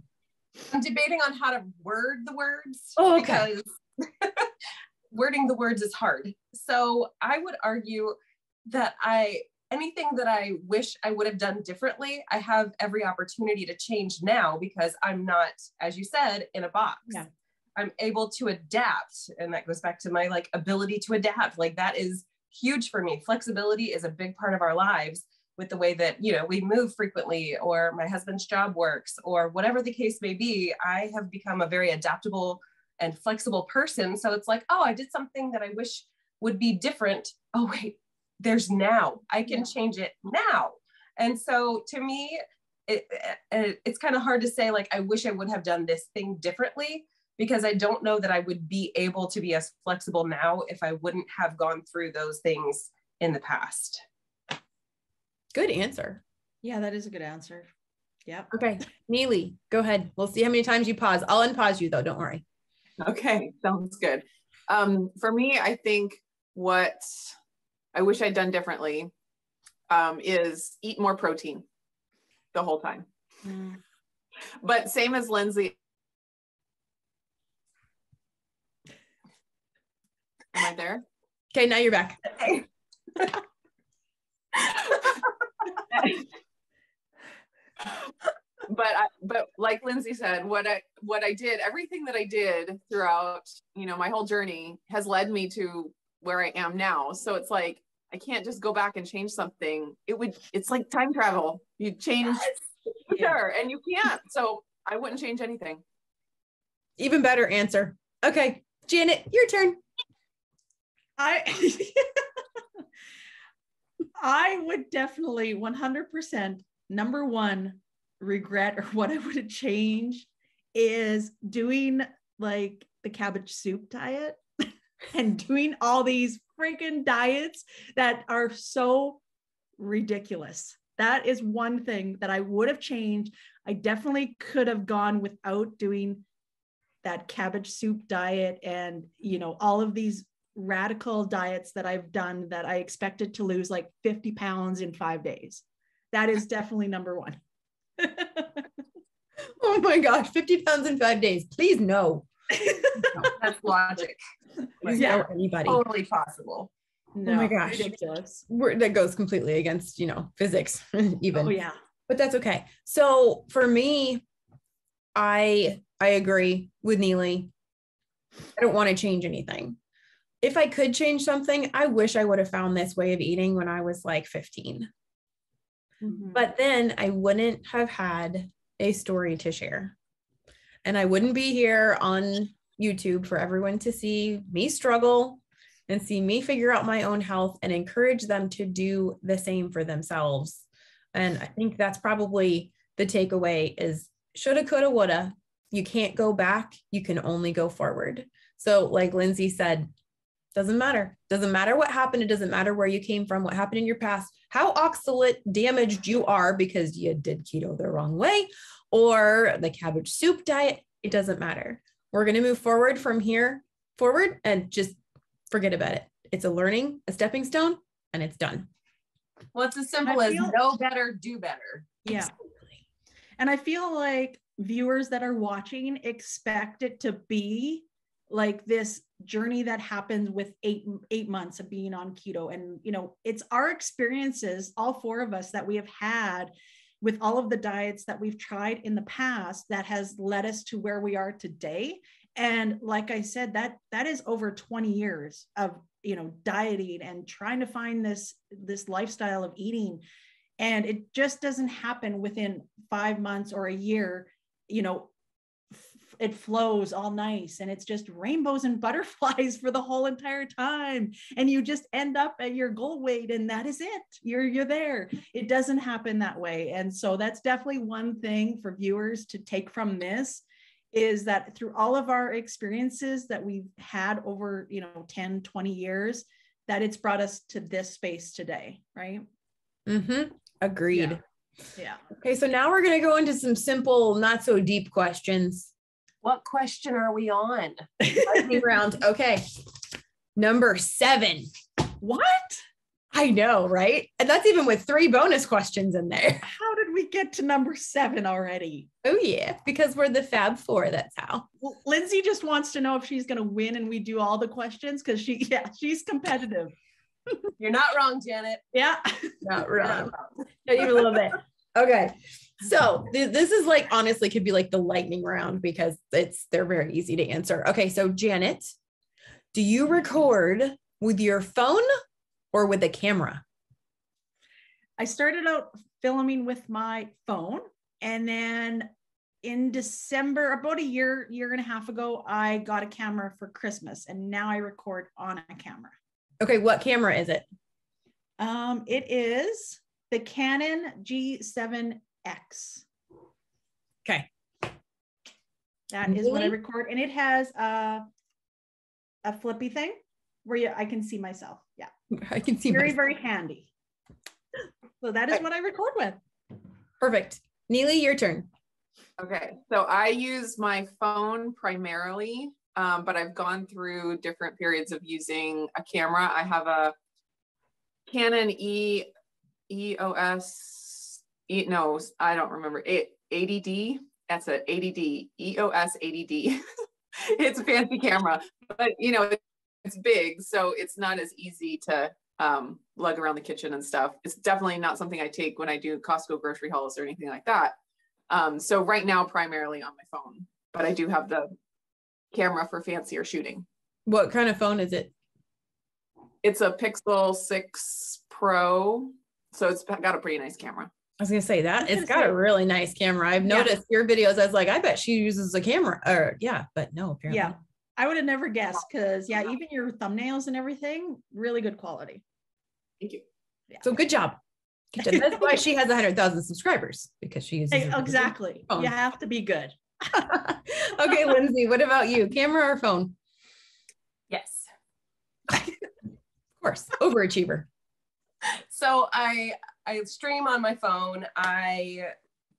[SPEAKER 2] I'm debating on how to word the words.
[SPEAKER 1] Oh, okay.
[SPEAKER 2] Because wording the words is hard. So I would argue that I anything that I wish I would have done differently, I have every opportunity to change now because I'm not, as you said, in a box.
[SPEAKER 3] Yeah.
[SPEAKER 2] I'm able to adapt. And that goes back to my like ability to adapt. Like that is huge for me. Flexibility is a big part of our lives with the way that you know we move frequently or my husband's job works or whatever the case may be i have become a very adaptable and flexible person so it's like oh i did something that i wish would be different oh wait there's now i can yeah. change it now and so to me it, it, it's kind of hard to say like i wish i would have done this thing differently because i don't know that i would be able to be as flexible now if i wouldn't have gone through those things in the past
[SPEAKER 1] Good answer.
[SPEAKER 3] Yeah, that is a good answer. Yeah.
[SPEAKER 1] Okay. Nili, go ahead. We'll see how many times you pause. I'll unpause you though. Don't worry.
[SPEAKER 4] Okay, sounds good. Um, for me, I think what I wish I'd done differently um, is eat more protein the whole time.
[SPEAKER 3] Mm.
[SPEAKER 4] But same as Lindsey. Am I there?
[SPEAKER 1] Okay, now you're back.
[SPEAKER 4] but I, but like Lindsey said, what I what I did, everything that I did throughout, you know, my whole journey has led me to where I am now. So it's like I can't just go back and change something. It would it's like time travel. You change yes. and you can't. So I wouldn't change anything.
[SPEAKER 1] Even better answer. Okay, Janet, your turn.
[SPEAKER 3] I I would definitely 100% number one regret or what I would change is doing like the cabbage soup diet and doing all these freaking diets that are so ridiculous. That is one thing that I would have changed. I definitely could have gone without doing that cabbage soup diet and you know all of these radical diets that I've done that I expected to lose like 50 pounds in 5 days. That is definitely number 1.
[SPEAKER 1] oh my gosh, 50 pounds in 5 days. Please no.
[SPEAKER 2] That's logic.
[SPEAKER 1] Please yeah, anybody.
[SPEAKER 2] Totally possible.
[SPEAKER 1] No, oh my gosh. Ridiculous. We're, that goes completely against, you know, physics even.
[SPEAKER 3] Oh yeah.
[SPEAKER 1] But that's okay. So for me, I I agree with Nili. I don't want to change anything. If I could change something, I wish I would have found this way of eating when I was like 15. Mm-hmm. But then I wouldn't have had a story to share. And I wouldn't be here on YouTube for everyone to see me struggle and see me figure out my own health and encourage them to do the same for themselves. And I think that's probably the takeaway is shoulda, coulda, woulda. You can't go back. You can only go forward. So, like Lindsey said, doesn't matter. Doesn't matter what happened. It doesn't matter where you came from, what happened in your past, how oxalate damaged you are because you did keto the wrong way or the cabbage soup diet. It doesn't matter. We're going to move forward from here forward and just forget about it. It's a learning, a stepping stone, and it's done.
[SPEAKER 2] Well, it's as simple as know better, do better.
[SPEAKER 3] Yeah. Exactly. And I feel like viewers that are watching expect it to be like this journey that happens with eight eight months of being on keto and you know it's our experiences all four of us that we have had with all of the diets that we've tried in the past that has led us to where we are today. And like i said that that is over 20 years of you know dieting and trying to find this this lifestyle of eating. And it just doesn't happen within 5 months or a year you know it flows all nice and it's just rainbows and butterflies for the whole entire time and you just end up at your goal weight and that is it you're you're there it doesn't happen that way and so that's definitely one thing for viewers to take from this is that through all of our experiences that we've had over you know 10 20 years that it's brought us to this space today right
[SPEAKER 1] mm-hmm agreed
[SPEAKER 3] yeah. Yeah.
[SPEAKER 1] Okay, so now we're going to go into some simple, not so deep questions.
[SPEAKER 2] What question are we on?
[SPEAKER 1] round. Okay. Number seven.
[SPEAKER 3] What?
[SPEAKER 1] I know, right? And that's even with three bonus questions in there.
[SPEAKER 3] How did we get to number seven already?
[SPEAKER 1] Oh, yeah, because we're the Fab Four. That's how.
[SPEAKER 3] Well, Lindsey just wants to know if she's going to win and we do all the questions because she, yeah, she's competitive.
[SPEAKER 2] You're not wrong, Janet.
[SPEAKER 3] Yeah.
[SPEAKER 1] Not wrong. Not even a little bit. Okay. So th- this is like honestly could be like the lightning round because it's they're very easy to answer. Okay, so Janet, do you record with your phone or with a camera?
[SPEAKER 3] I started out filming with my phone and then in December, about a year, year and a half ago, I got a camera for Christmas and now I record on a camera.
[SPEAKER 1] Okay, what camera is it?
[SPEAKER 3] Um, it is the Canon G7X.
[SPEAKER 1] Okay.
[SPEAKER 3] That is what I record. And it has a, a flippy thing where you, I can see myself. Yeah.
[SPEAKER 1] I can see
[SPEAKER 3] very,
[SPEAKER 1] myself.
[SPEAKER 3] very handy. So that is what I record with.
[SPEAKER 1] Perfect. Nili, your turn.
[SPEAKER 4] Okay, so I use my phone primarily, um, but I've gone through different periods of using a camera. I have a Canon E EOS E no, I don't remember it 80D. That's a 80D EOS 80D. it's a fancy camera, but you know it's big, so it's not as easy to um, lug around the kitchen and stuff. It's definitely not something I take when I do Costco grocery hauls or anything like that. Um, so right now, primarily on my phone, but I do have the camera for fancier shooting.
[SPEAKER 1] What kind of phone is it?
[SPEAKER 4] It's a Pixel 6 Pro. So it's got a pretty nice camera.
[SPEAKER 1] I was gonna say that
[SPEAKER 3] was
[SPEAKER 1] it's
[SPEAKER 3] gonna
[SPEAKER 1] got
[SPEAKER 3] say-
[SPEAKER 1] a really nice camera. I've
[SPEAKER 3] Yeah.
[SPEAKER 1] noticed your videos. I was like, I bet she uses a camera. Or yeah, but no, apparently.
[SPEAKER 3] Yeah. I would have never guessed because yeah, even your thumbnails and everything, really good quality.
[SPEAKER 4] Thank you. Yeah.
[SPEAKER 1] So good job. Good job. That's why she has hundred thousand subscribers because she uses
[SPEAKER 3] Hey, Exactly.
[SPEAKER 1] phone.
[SPEAKER 3] You have to be good.
[SPEAKER 1] okay, Lindsey, what about you? Camera or phone?
[SPEAKER 2] Yes.
[SPEAKER 1] Of course, overachiever.
[SPEAKER 2] So I I stream on my phone. I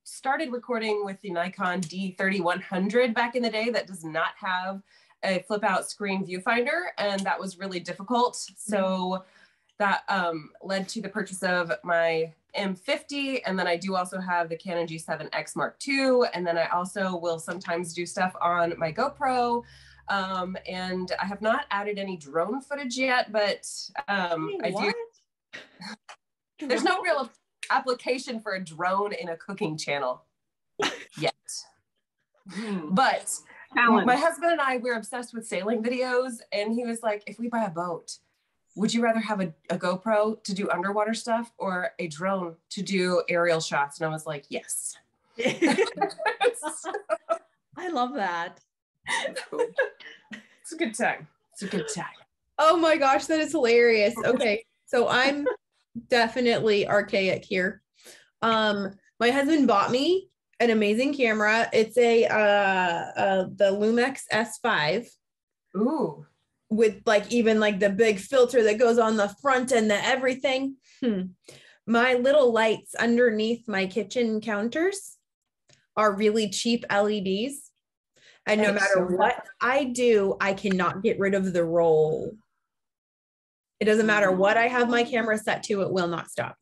[SPEAKER 2] started recording with the Nikon D3100 back in the day that does not have a flip out screen viewfinder and that was really difficult. So that um, led to the purchase of my M50 and then I do also have the Canon G7X Mark II and then I also will sometimes do stuff on my GoPro um, and I have not added any drone footage yet, but um,
[SPEAKER 3] Hey,
[SPEAKER 2] I do? there's no real application for a drone in a cooking channel yet.
[SPEAKER 4] Hmm.
[SPEAKER 2] But
[SPEAKER 4] Challenge.
[SPEAKER 2] my husband and I, we're obsessed with sailing videos. And he was like, if we buy a boat, would you rather have a, a GoPro to do underwater stuff or a drone to do aerial shots? And I was like, yes.
[SPEAKER 3] I love that.
[SPEAKER 2] It's a good time. It's a good time.
[SPEAKER 1] Oh my gosh, that is hilarious. Okay, so I'm definitely archaic here. Um, my husband bought me an amazing camera. It's a uh, uh the Lumix S5
[SPEAKER 2] Ooh.
[SPEAKER 1] with like even like the big filter that goes on the front and the everything. Hmm. My little lights underneath my kitchen counters are really cheap LEDs. And no matter what I do, I cannot get rid of the roll. It doesn't matter what I have my camera set to, it will not stop.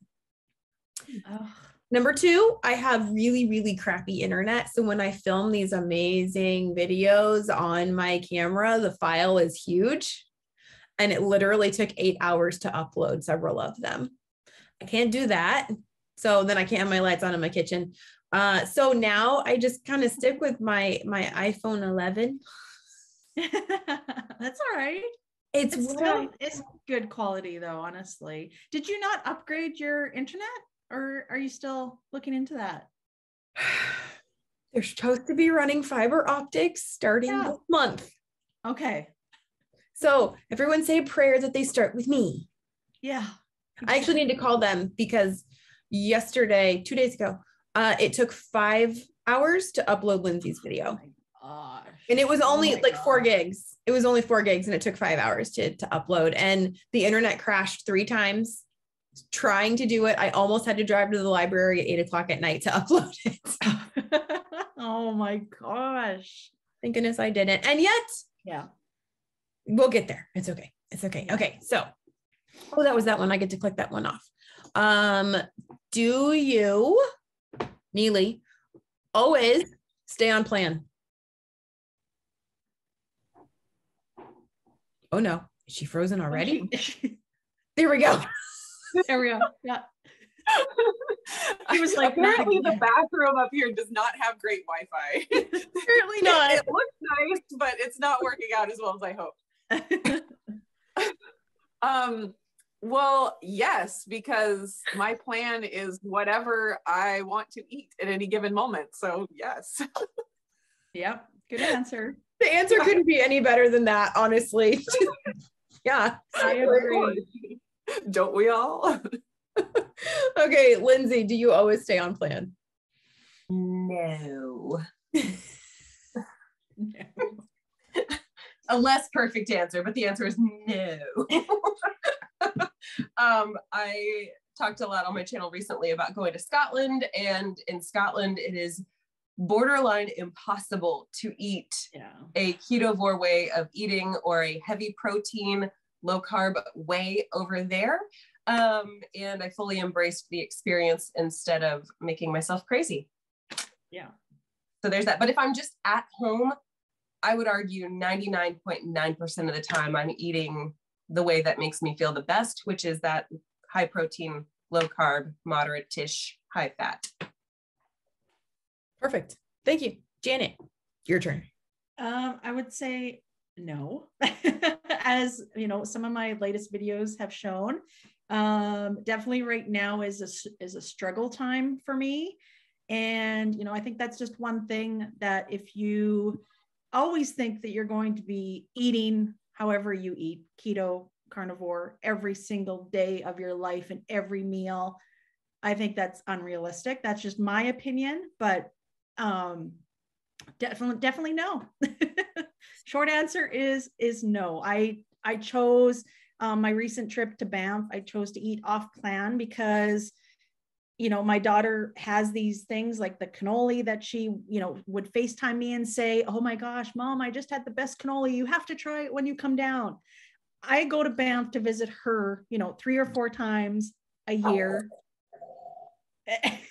[SPEAKER 1] Number two, I have really, really crappy internet. So when I film these amazing videos on my camera, the file is huge. And it literally took eight hours to upload several of them. I can't do that. So then I can't have my lights on in my kitchen. Uh, so now I just kind of stick with my my iPhone 11.
[SPEAKER 3] That's all right.
[SPEAKER 1] It's,
[SPEAKER 3] It's still it's good quality though, honestly. Did you not upgrade your internet or are you still looking into that?
[SPEAKER 1] they're supposed to be running fiber optics starting
[SPEAKER 3] Yeah.
[SPEAKER 1] this month.
[SPEAKER 3] Okay.
[SPEAKER 1] So everyone say a prayer that they start with me.
[SPEAKER 3] Yeah.
[SPEAKER 1] I actually need to call them because yesterday, two days ago, uh, it took five hours to upload Lindsey's
[SPEAKER 3] Oh
[SPEAKER 1] video.
[SPEAKER 3] gosh.
[SPEAKER 1] And it was
[SPEAKER 3] Oh
[SPEAKER 1] only
[SPEAKER 3] my
[SPEAKER 1] like four gigs. It was only four gigs and it took five hours to, to upload. And the internet crashed three times trying to do it. I almost had to drive to the library at eight o'clock at night to upload it.
[SPEAKER 3] oh my gosh.
[SPEAKER 1] Thank goodness I didn't. And yet
[SPEAKER 3] Yeah.
[SPEAKER 1] we'll get there. It's okay. It's okay. Okay. So, oh, that was that one. I get to click that one off. Um, do you, Nili, always stay on plan? Oh no, is she frozen already? There we go.
[SPEAKER 3] there we go. Yeah.
[SPEAKER 4] He
[SPEAKER 3] was like,
[SPEAKER 4] apparently the bathroom up here does not have great Wi-Fi.
[SPEAKER 1] Apparently not.
[SPEAKER 4] it looks nice, but it's not working out as well as I hope. Um, well, yes, because my plan is whatever I want to eat at any given moment. So yes.
[SPEAKER 3] yep. Good answer.
[SPEAKER 1] The answer couldn't be any better than that, honestly. yeah.
[SPEAKER 3] I agree.
[SPEAKER 4] Don't we all?
[SPEAKER 1] Okay, Lindsey, do you always stay on plan?
[SPEAKER 2] No. a less perfect answer, but the answer is no. um, I talked a lot on my channel recently about going to Scotland, and in Scotland, it is borderline impossible to eat
[SPEAKER 3] Yeah.
[SPEAKER 2] a ketovore way of eating or a heavy protein, low carb way over there. Um, and I fully embraced the experience instead of making myself crazy.
[SPEAKER 3] Yeah.
[SPEAKER 2] So there's that. But if I'm just at home, I would argue 99.9% of the time I'm eating the way that makes me feel the best, which is that high protein, low carb, moderate tish, high fat.
[SPEAKER 1] Perfect. Thank you. Janet, your turn.
[SPEAKER 3] Um, I would say no. As you know, some of my latest videos have shown. Um, definitely right now is a is a struggle time for me. And you know, I think that's just one thing that if you always think that you're going to be eating however you eat, keto, carnivore, every single day of your life and every meal, I think that's unrealistic. That's just my opinion, but um definitely definitely no. Short answer is is no. I i chose um, my recent trip to banff i chose to eat off plan because you know my daughter has these things like the cannoli that she you know would facetime me and say oh my gosh mom i just had the best cannoli. You have to try it when you come down. I go to banff to visit her you know three or four times a year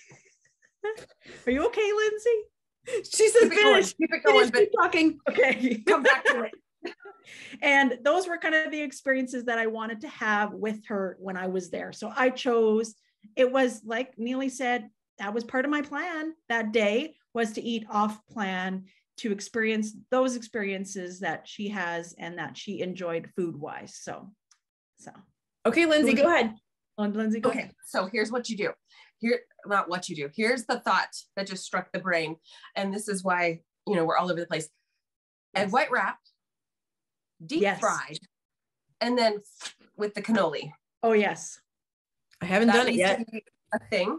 [SPEAKER 3] are you okay lindsey
[SPEAKER 1] She says
[SPEAKER 2] Keep
[SPEAKER 1] finish.
[SPEAKER 2] keep it
[SPEAKER 1] Finish,
[SPEAKER 2] going, but
[SPEAKER 1] keep talking.
[SPEAKER 3] okay
[SPEAKER 2] come back to it.
[SPEAKER 3] and those were kind of the experiences that I wanted to have with her when I was there. So I chose, it was like Nili said, that was part of my plan that day was to eat off plan to experience those experiences that she has and that she enjoyed food wise. So, so
[SPEAKER 1] Okay, Lindsey, go ahead.
[SPEAKER 3] Lindsey, go
[SPEAKER 2] Okay,
[SPEAKER 3] ahead.
[SPEAKER 2] so here's what you do. Here, not what you do. Here's the thought that just struck the brain, and this is why you know we're all over the place. Egg
[SPEAKER 3] Yes.
[SPEAKER 2] white wrap, deep
[SPEAKER 3] Yes.
[SPEAKER 2] fried, and then with the cannoli.
[SPEAKER 3] Oh, yes.
[SPEAKER 1] I haven't
[SPEAKER 2] That
[SPEAKER 1] done it yet.
[SPEAKER 2] a thing,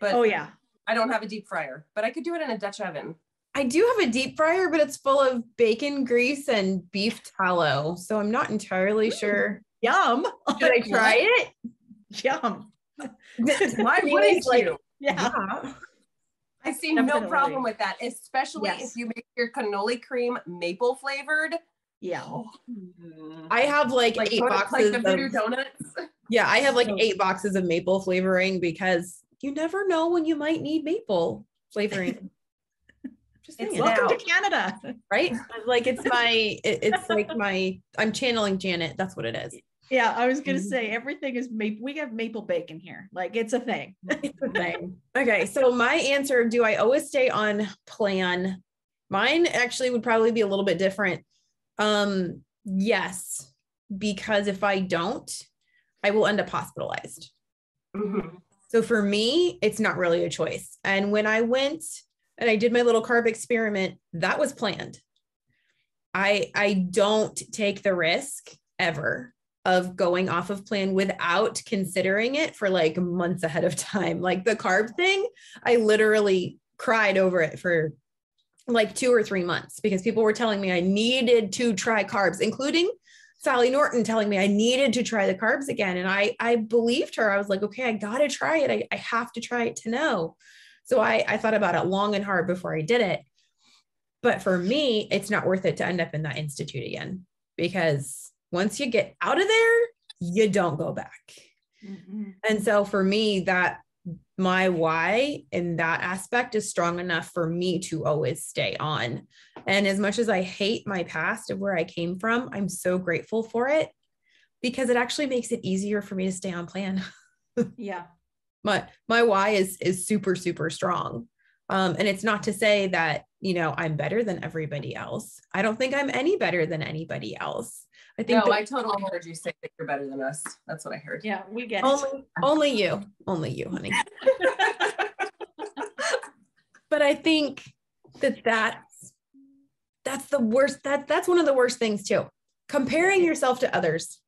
[SPEAKER 2] but
[SPEAKER 3] Oh, yeah.
[SPEAKER 2] I don't have a deep fryer. But I could do it in a Dutch oven.
[SPEAKER 1] I do have a deep fryer, but it's full of bacon grease and beef tallow. So I'm not entirely sure.
[SPEAKER 3] Yum.
[SPEAKER 1] Should I try it?
[SPEAKER 3] Yum.
[SPEAKER 2] Why wouldn't
[SPEAKER 1] Like-
[SPEAKER 2] you?
[SPEAKER 3] Yeah.
[SPEAKER 1] Yeah.
[SPEAKER 2] I see no problem with that, especially
[SPEAKER 3] Yes.
[SPEAKER 2] if you make your cannoli cream maple flavored.
[SPEAKER 3] Yeah. Oh.
[SPEAKER 1] I have like,
[SPEAKER 2] Like,
[SPEAKER 1] eight
[SPEAKER 2] what- like
[SPEAKER 1] boxes.
[SPEAKER 2] the
[SPEAKER 1] of,
[SPEAKER 2] donuts.
[SPEAKER 1] yeah, I have like
[SPEAKER 3] oh.
[SPEAKER 1] eight boxes of maple flavoring because you never know when you might need maple flavoring. Just
[SPEAKER 2] It's
[SPEAKER 1] saying,
[SPEAKER 2] not-
[SPEAKER 3] Welcome
[SPEAKER 2] Now.
[SPEAKER 3] to Canada.
[SPEAKER 1] right? Like it's my, it- it's like my, I'm channeling Janet. That's what it is.
[SPEAKER 3] Yeah, I was gonna say everything is maple. We have maple bacon here. Like it's a thing.
[SPEAKER 1] It's a thing. Okay, so my answer: Do I always stay on plan? Mine actually would probably be a little bit different. Um, yes, because if I don't, I will end up hospitalized.
[SPEAKER 2] Mhm.
[SPEAKER 1] So for me, it's not really a choice. And when I went and I did my little carb experiment, that was planned. I I don't take the risk ever of going off of plan without considering it for like months ahead of time. Like the carb thing, I literally cried over it for like 2 or 3 months because people were telling me I needed to try carbs, including Sally Norton telling me I needed to try the carbs again. And I I believed her. I was like, okay, I gotta try it. I, I have to try it to know. So I, I thought about it long and hard before I did it. But for me, it's not worth it to end up in that institute again because once you get out of there, you don't go back. And so for me, that my why in that aspect is strong enough for me to always stay on. And as much as I hate my past of where I came from, I'm so grateful for it because it actually makes it easier for me to stay on plan.
[SPEAKER 3] Yeah.
[SPEAKER 1] my my why is is super super strong. Um, and it's not to say that you know I'm better than everybody else. I don't think I'm any better than anybody else. I think
[SPEAKER 2] No,
[SPEAKER 1] that
[SPEAKER 2] I totally heard you say that you're better than us. That's what I heard.
[SPEAKER 3] Yeah, we get it.
[SPEAKER 1] only only you, only you, honey. but I think that that's that's the worst that that's one of the worst things too. Comparing yourself to others.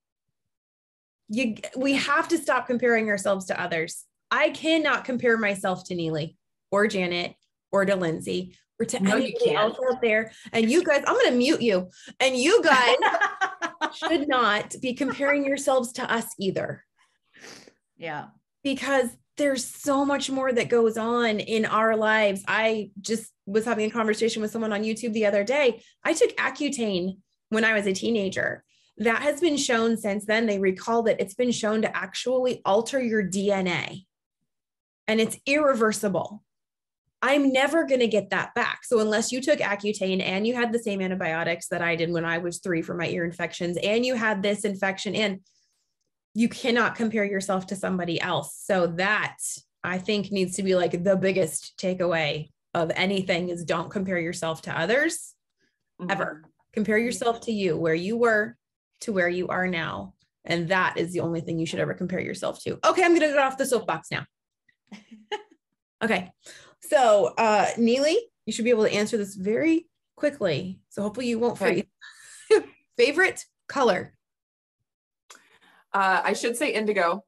[SPEAKER 1] You we have to stop comparing ourselves to others. I cannot compare myself to Nili or Janet or to Lindsey or to
[SPEAKER 2] No, you
[SPEAKER 1] anybody
[SPEAKER 2] can't.
[SPEAKER 1] else out there. And you guys, I'm gonna mute you. And you guys should not be comparing yourselves to us either.
[SPEAKER 3] yeah.
[SPEAKER 1] because there's so much more that goes on in our lives. I just was having a conversation with someone on YouTube the other day. I took Accutane when I was a teenager. That has been shown since then. They recall that it's been shown to actually alter your DNA and it's irreversible. I'm never going to get that back. So, unless you took Accutane and you had the same antibiotics that I did when I was three for my ear infections, and you had this infection in, you cannot compare yourself to somebody else. So, that I think needs to be like the biggest takeaway of anything is don't compare yourself to others ever. Mm-hmm. Compare yourself to you, where you were to where you are now. And that is the only thing you should ever compare yourself to. Okay, I'm going to get off the soapbox now. okay. So, uh, Nili, you should be able to answer this very quickly. So, hopefully, you won't freeze. Favorite color?
[SPEAKER 4] Uh, I should say indigo,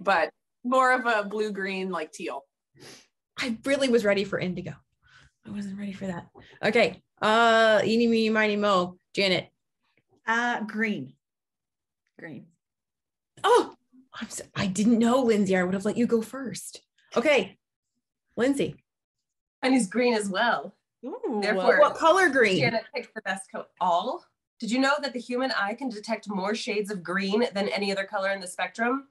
[SPEAKER 4] but more of a blue green, like teal.
[SPEAKER 1] I really was ready for indigo. I wasn't ready for that. Okay. Uh, eeny, meeny, miny, mo. Janet.
[SPEAKER 3] Uh, green. Green.
[SPEAKER 1] Oh, I'm so, I didn't know, Lindsey. I would have let you go first. Okay. Lindsey.
[SPEAKER 2] And he's green as well.
[SPEAKER 3] Ooh,
[SPEAKER 2] Therefore-
[SPEAKER 1] What color green?
[SPEAKER 2] Janet picked the best coat. All. Did you know that the human eye can detect more shades of green than any other color in the spectrum?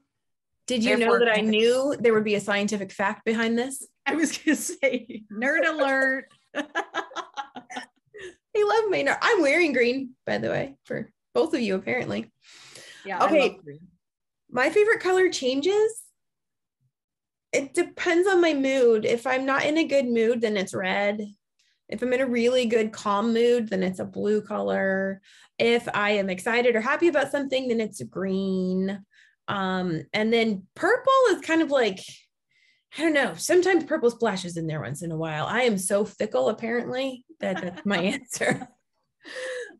[SPEAKER 1] Did you know that I knew there would be a scientific fact behind this?
[SPEAKER 3] I was gonna say nerd alert.
[SPEAKER 1] I love Maynard. I'm wearing green, by the way, for both of you, apparently.
[SPEAKER 3] yeah. I
[SPEAKER 1] Okay.
[SPEAKER 3] love green.
[SPEAKER 1] My favorite color changes. It depends on my mood. If I'm not in a good mood, then it's red. If I'm in a really good calm mood, then it's a blue color. If I am excited or happy about something, then it's green. Um, and then purple is kind of like, I don't know. Sometimes purple splashes in there once in a while. I am so fickle, apparently, that that's my answer.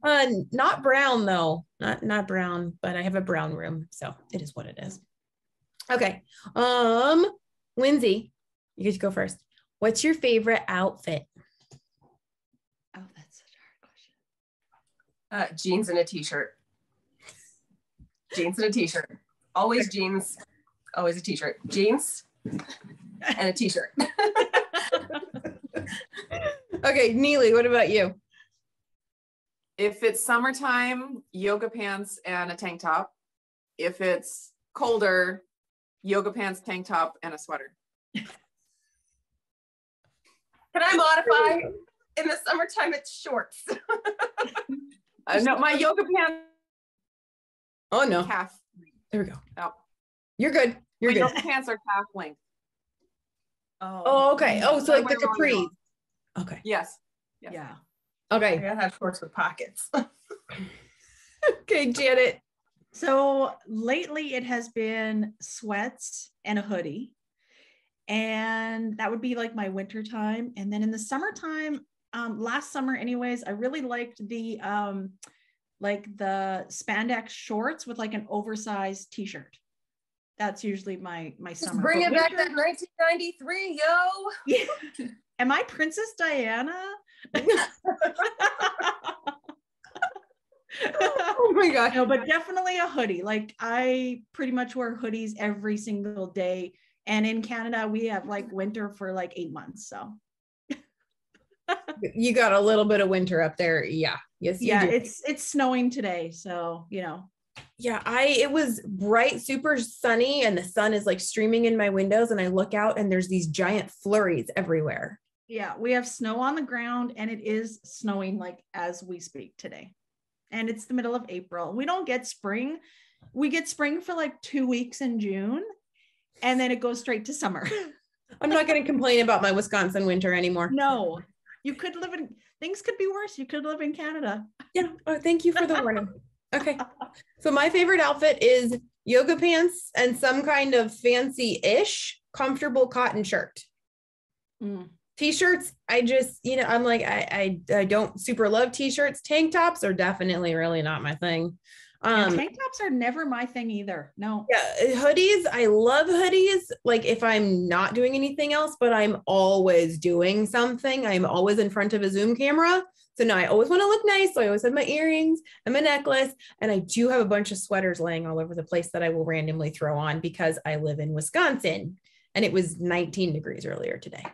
[SPEAKER 1] Uh, not brown though, not not brown, but I have a brown room, so it is what it is. Okay, um, Lindsey, you get to go first. What's your favorite outfit?
[SPEAKER 3] Oh, that's such a hard question.
[SPEAKER 2] Uh, jeans and a t-shirt. Jeans and a t-shirt. Always jeans. Always a t-shirt. Jeans and a t-shirt.
[SPEAKER 1] Okay, Nili, what about you?
[SPEAKER 4] If it's summertime, yoga pants and a tank top. If it's colder, yoga pants, tank top, and a sweater.
[SPEAKER 2] Can I modify? In the summertime, it's shorts.
[SPEAKER 4] Uh, no, my yoga pants
[SPEAKER 1] Oh no,
[SPEAKER 4] calf.
[SPEAKER 1] there we go.
[SPEAKER 4] Oh,
[SPEAKER 1] You're good. You're
[SPEAKER 4] my
[SPEAKER 1] good.
[SPEAKER 4] yoga pants are calf length.
[SPEAKER 1] Oh, oh okay. Oh, so like the
[SPEAKER 4] wear long
[SPEAKER 1] capris. Okay.
[SPEAKER 4] Yes. yes.
[SPEAKER 3] Yeah.
[SPEAKER 2] I
[SPEAKER 1] Okay.
[SPEAKER 2] gotta have shorts with pockets.
[SPEAKER 1] Okay, Janet.
[SPEAKER 3] So lately it has been sweats and a hoodie. And that would be like my winter time. And then in the summertime, um, last summer, anyways, I really liked the um like the spandex shorts with like an oversized t-shirt. That's usually my my
[SPEAKER 2] Just
[SPEAKER 3] summer.
[SPEAKER 2] bring
[SPEAKER 3] But
[SPEAKER 2] it back
[SPEAKER 3] winter-
[SPEAKER 2] that 1993, yo.
[SPEAKER 3] Yeah. Am I Princess Diana?
[SPEAKER 1] Oh my gosh.
[SPEAKER 3] no, but definitely a hoodie. Like I pretty much wear hoodies every single day. And in Canada, we have like winter for like eight months. So
[SPEAKER 1] You got a little bit of winter up there. Yeah. Yes,
[SPEAKER 3] yeah,
[SPEAKER 1] do.
[SPEAKER 3] it's it's snowing today. So you know,
[SPEAKER 1] Yeah, I it was bright, super sunny, and the sun is like streaming in my windows, and I look out and there's these giant flurries everywhere.
[SPEAKER 3] yeah, we have snow on the ground and it is snowing like as we speak today. And it's the middle of April. We don't get spring. We get spring for like two weeks in June, and then it goes straight to summer.
[SPEAKER 1] I'm not going to complain about my Wisconsin winter anymore.
[SPEAKER 3] no, you could live in things could be worse. You could live in Canada.
[SPEAKER 1] Yeah. Oh, thank you for the warning. Okay. So my favorite outfit is yoga pants and some kind of fancy-ish comfortable cotton shirt.
[SPEAKER 3] Mm.
[SPEAKER 1] T-shirts, I just, you know, I'm like, I, I I don't super love t-shirts. Tank tops are definitely really not my thing.
[SPEAKER 3] Yeah,
[SPEAKER 1] Um
[SPEAKER 3] tank tops are never my thing either. No.
[SPEAKER 1] yeah, hoodies, I love hoodies. Like if I'm not doing anything else, but I'm always doing something. I'm always in front of a Zoom camera. So now I always want to look nice. So I always have my earrings and my necklace. And I do have a bunch of sweaters laying all over the place that I will randomly throw on because I live in Wisconsin and it was 19 degrees earlier today.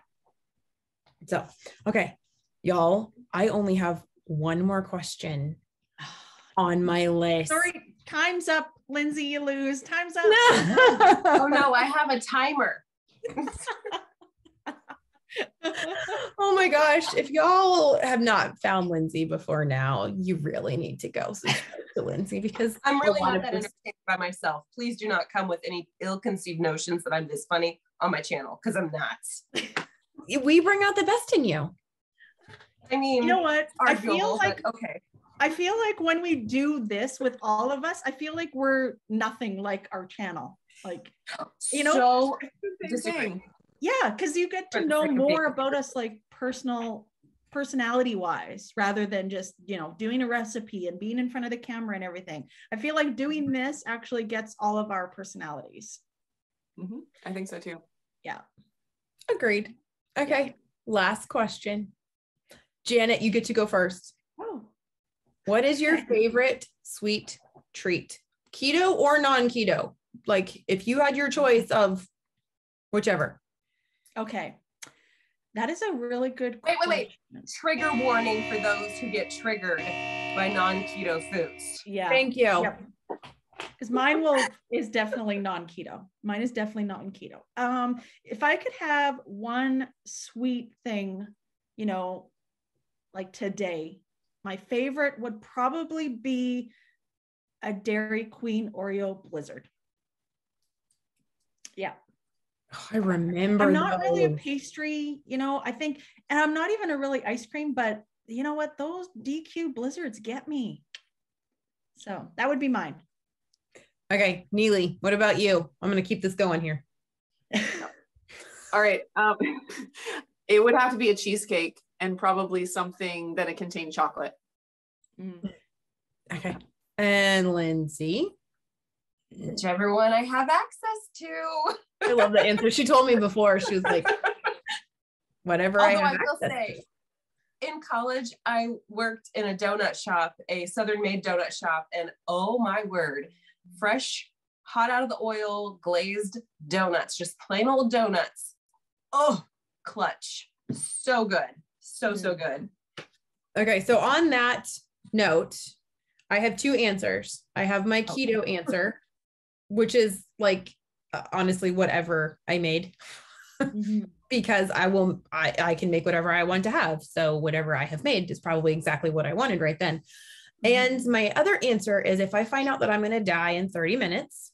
[SPEAKER 1] So, okay, y'all, I only have one more question on my list.
[SPEAKER 3] Sorry, time's up. Lindsey, you lose. Time's up.
[SPEAKER 2] oh no, I have a timer.
[SPEAKER 1] oh my gosh. If y'all have not found Lindsey before now, you really need to go subscribe to Lindsey because
[SPEAKER 2] I'm really
[SPEAKER 1] a lot
[SPEAKER 2] not that
[SPEAKER 1] this-
[SPEAKER 2] entertained by myself. Please do not come with any ill-conceived notions that I'm this funny on my channel because I'm not.
[SPEAKER 1] we bring out the best in you.
[SPEAKER 2] I mean,
[SPEAKER 3] You know what? I feel like
[SPEAKER 2] okay.
[SPEAKER 3] I feel like when we do this with all of us, I feel like we're nothing like our channel. Like, you know,
[SPEAKER 2] so
[SPEAKER 4] Same
[SPEAKER 2] Disagree.
[SPEAKER 4] thing.
[SPEAKER 3] yeah, because you get to know more about us, like personal, personality wise, rather than just you know doing a recipe and being in front of the camera and everything. I feel like doing this actually gets all of our personalities.
[SPEAKER 4] Mhm. I think so too. Yeah.
[SPEAKER 1] Agreed. Okay. Last question. Janet, you get to go first.
[SPEAKER 3] Oh,
[SPEAKER 1] What is your favorite sweet treat? Keto or non keto? Like, if you had your choice of whichever.
[SPEAKER 3] okay. That is a really good.
[SPEAKER 2] Wait, wait, wait. Trigger warning for those who get triggered by non-keto foods.
[SPEAKER 3] Yeah.
[SPEAKER 1] Thank you.
[SPEAKER 3] Yep. Because mine will is definitely non-keto. Mine is definitely not in keto. Um, if I could have one sweet thing, you know, like today, my favorite would probably be a Dairy Queen Oreo Blizzard. Yeah.
[SPEAKER 1] Oh, I remember.
[SPEAKER 3] I'm not really a pastry, you know, I think, and I'm not even a really ice cream, but you know what? Those DQ Blizzards get me. So that would be mine.
[SPEAKER 1] Okay, Nili, what about you? I'm going to keep this going here.
[SPEAKER 4] All right. Um, it would have to be a cheesecake and probably something that it contained chocolate.
[SPEAKER 3] Mm.
[SPEAKER 1] Okay. And Lindsey.
[SPEAKER 2] Whichever one I have access to.
[SPEAKER 1] I love the answer. She told me before. She was like, whatever I
[SPEAKER 2] Although I,
[SPEAKER 1] have
[SPEAKER 2] will
[SPEAKER 1] access
[SPEAKER 2] say,
[SPEAKER 1] to.
[SPEAKER 2] in college, I worked in a donut shop, a Southern made donut shop, and oh my word, fresh, hot out of the oil, glazed donuts, just plain old donuts. Oh, clutch. So good. So, so good.
[SPEAKER 1] Okay, so on that note, I have two answers. I have my
[SPEAKER 2] Oh.
[SPEAKER 1] keto answer, which is like uh, honestly whatever I made
[SPEAKER 3] Mhm.
[SPEAKER 1] because I will I, I can make whatever I want to have. So whatever I have made is probably exactly what I wanted right then. Mm-hmm. And my other answer is if I find out that I'm going to die in 30 minutes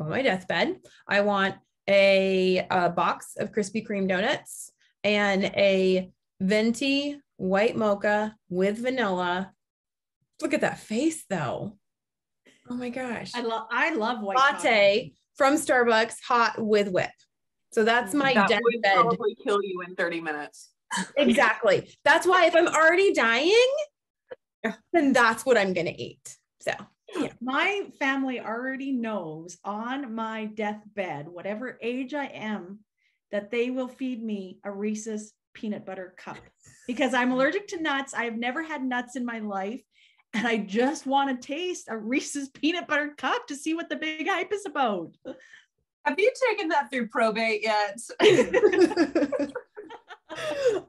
[SPEAKER 1] on my deathbed, I want a, a box of Krispy Kreme donuts and a venti white mocha with vanilla. Look at that face though. Oh my gosh.
[SPEAKER 3] I love I love white
[SPEAKER 1] Latte from Starbucks hot with whip. So that's my
[SPEAKER 4] that would
[SPEAKER 1] deathbed.
[SPEAKER 4] probably kill you in 30 minutes.
[SPEAKER 1] Exactly. That's why if I'm already dying, then that's what I'm going to eat. So
[SPEAKER 3] coffee. My family already knows on my deathbed, whatever age I am, that they will feed me a Reese's peanut butter cup because I'm allergic to nuts. I have never had nuts in my life. And I just want to taste a Reese's peanut butter cup to see what the big hype is about.
[SPEAKER 2] Have you taken that through probate yet?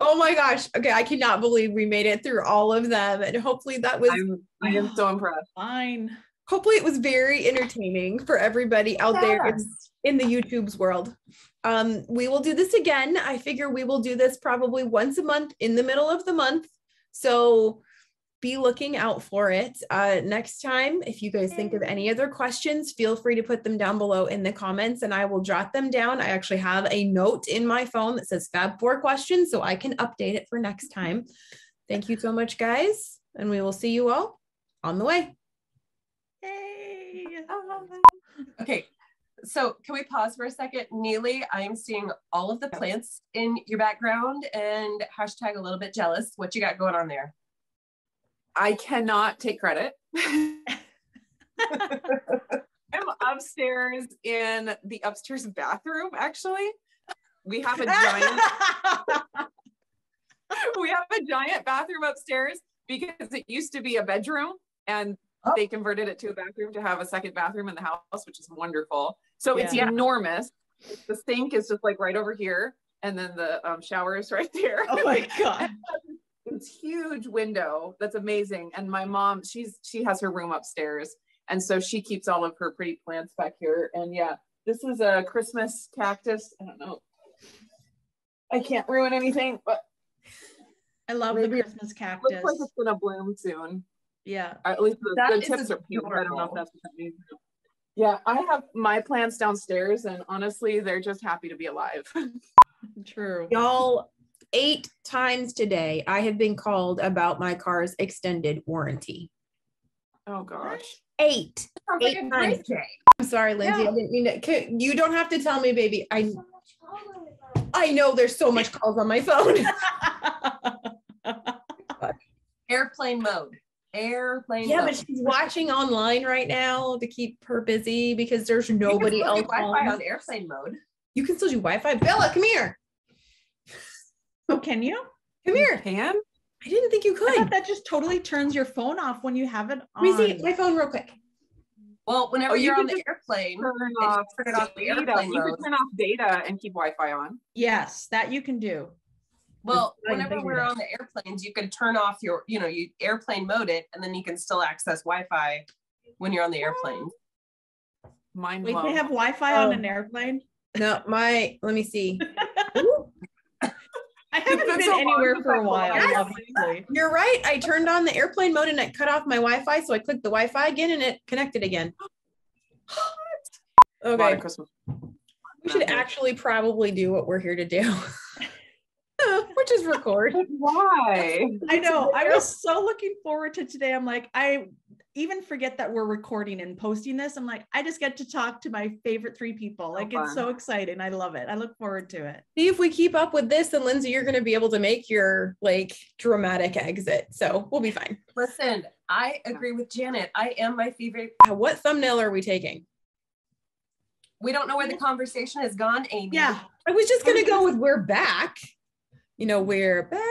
[SPEAKER 1] oh my gosh. Okay. I cannot believe we made it through all of them. And hopefully that was,
[SPEAKER 4] I'm, I am so impressed.
[SPEAKER 3] Fine.
[SPEAKER 1] hopefully it was very entertaining for everybody out there in, in the YouTube's world. Um, we will do this again. I figure we will do this probably once a month in the middle of the month. So be looking out for it. Uh, next time, if you guys think of any other questions, feel free to put them down below in the comments and I will jot them down. I actually have a note in my phone that says Fab Four questions, so I can update it for next time. Thank you so much, guys, and we will see you all on the way.
[SPEAKER 3] Yay.
[SPEAKER 2] Okay, so can we pause for a second? Nili, I am seeing all of the plants in your background and hashtag a little bit jealous. What you got going on there?
[SPEAKER 4] I cannot take credit. I'm upstairs in the upstairs bathroom, actually. We have a giant we have a giant bathroom upstairs because it used to be a bedroom and
[SPEAKER 2] Oh.
[SPEAKER 4] they converted it to a bathroom to have a second bathroom in the house, which is wonderful. So it's
[SPEAKER 3] Yeah.
[SPEAKER 4] enormous. The sink is just like right over here, and then the um, shower is right there.
[SPEAKER 3] Oh my god.
[SPEAKER 4] It's huge window that's amazing. And my mom she's she has her room upstairs. And so she keeps all of her pretty plants back here. And yeah this is a christmas cactus. I don't know. I can't ruin anything but
[SPEAKER 3] I love the Christmas cactus.
[SPEAKER 4] looks like it's gonna bloom soon.
[SPEAKER 3] Yeah.
[SPEAKER 4] or at least the, the tips are pink. I don't know if that's what that means. Yeah i have my plants downstairs and honestly they're just happy to be alive.
[SPEAKER 3] True.
[SPEAKER 1] Y'all, eight times today, I have been called about my car's extended warranty.
[SPEAKER 4] oh gosh
[SPEAKER 1] Eight.
[SPEAKER 2] Sounds like
[SPEAKER 1] Eight times.
[SPEAKER 2] day.
[SPEAKER 1] I'm sorry, Lindsey. I didn't mean to. c- You don't have to tell me, baby. I I know there's so much calls on my phone.
[SPEAKER 2] Airplane mode. Airplane mode.
[SPEAKER 1] yeah,
[SPEAKER 2] mode.
[SPEAKER 1] but she's watching online right now to keep her busy because there's
[SPEAKER 2] You can
[SPEAKER 1] nobody
[SPEAKER 2] still do
[SPEAKER 1] else.
[SPEAKER 2] Wi-Fi
[SPEAKER 1] home.
[SPEAKER 2] on airplane mode.
[SPEAKER 1] You can still do Wi-Fi. Bella, come here.
[SPEAKER 3] Oh, can you?
[SPEAKER 1] Come here.
[SPEAKER 4] can
[SPEAKER 1] I didn't think you
[SPEAKER 3] I thought
[SPEAKER 1] could.
[SPEAKER 3] that just totally turns your phone off when you have it
[SPEAKER 1] Let me see my phone real quick.
[SPEAKER 2] Well, whenever
[SPEAKER 4] Oh, you
[SPEAKER 2] you're
[SPEAKER 4] can
[SPEAKER 2] on the airplane,
[SPEAKER 4] turn
[SPEAKER 2] you
[SPEAKER 4] off
[SPEAKER 2] turn it off the
[SPEAKER 4] data.
[SPEAKER 2] airplane
[SPEAKER 4] you
[SPEAKER 2] mode.
[SPEAKER 4] can turn off data and keep wi-fi on
[SPEAKER 3] Yes, that you can do.
[SPEAKER 2] well, whenever we're on the airplanes, you can turn off your, you know, you airplane mode it, and then you can still access Wi-Fi when you're on the airplane.
[SPEAKER 4] mind
[SPEAKER 3] Wait,
[SPEAKER 4] blown.
[SPEAKER 3] they have Wi-Fi on
[SPEAKER 1] Oh.
[SPEAKER 3] an airplane?
[SPEAKER 1] No, my let me see.
[SPEAKER 3] I haven't
[SPEAKER 4] been
[SPEAKER 3] been
[SPEAKER 4] so
[SPEAKER 3] anywhere for a
[SPEAKER 4] I've
[SPEAKER 3] while,
[SPEAKER 4] flown.
[SPEAKER 3] obviously.
[SPEAKER 1] You're right. I turned on the airplane mode and it cut off my Wi-Fi. So I clicked the Wi-Fi again and it connected again. Okay. We should actually probably do what we're here to do. Which is record.
[SPEAKER 4] Why?
[SPEAKER 3] I know. I was so looking forward to today. I'm like, I even forget that we're recording and posting this. I'm like, I just get to talk to my favorite three people. Like, it's so exciting. I love it. I look forward to it.
[SPEAKER 1] See if we keep up with this, and Lindsey, you're gonna be able to make your like dramatic exit. So we'll be fine.
[SPEAKER 2] Listen, I agree with Janet. I am my favorite.
[SPEAKER 1] What thumbnail are we taking?
[SPEAKER 2] We don't know where the conversation has gone, Amy.
[SPEAKER 3] Yeah.
[SPEAKER 1] I was just gonna go with we're back. You know, we're back.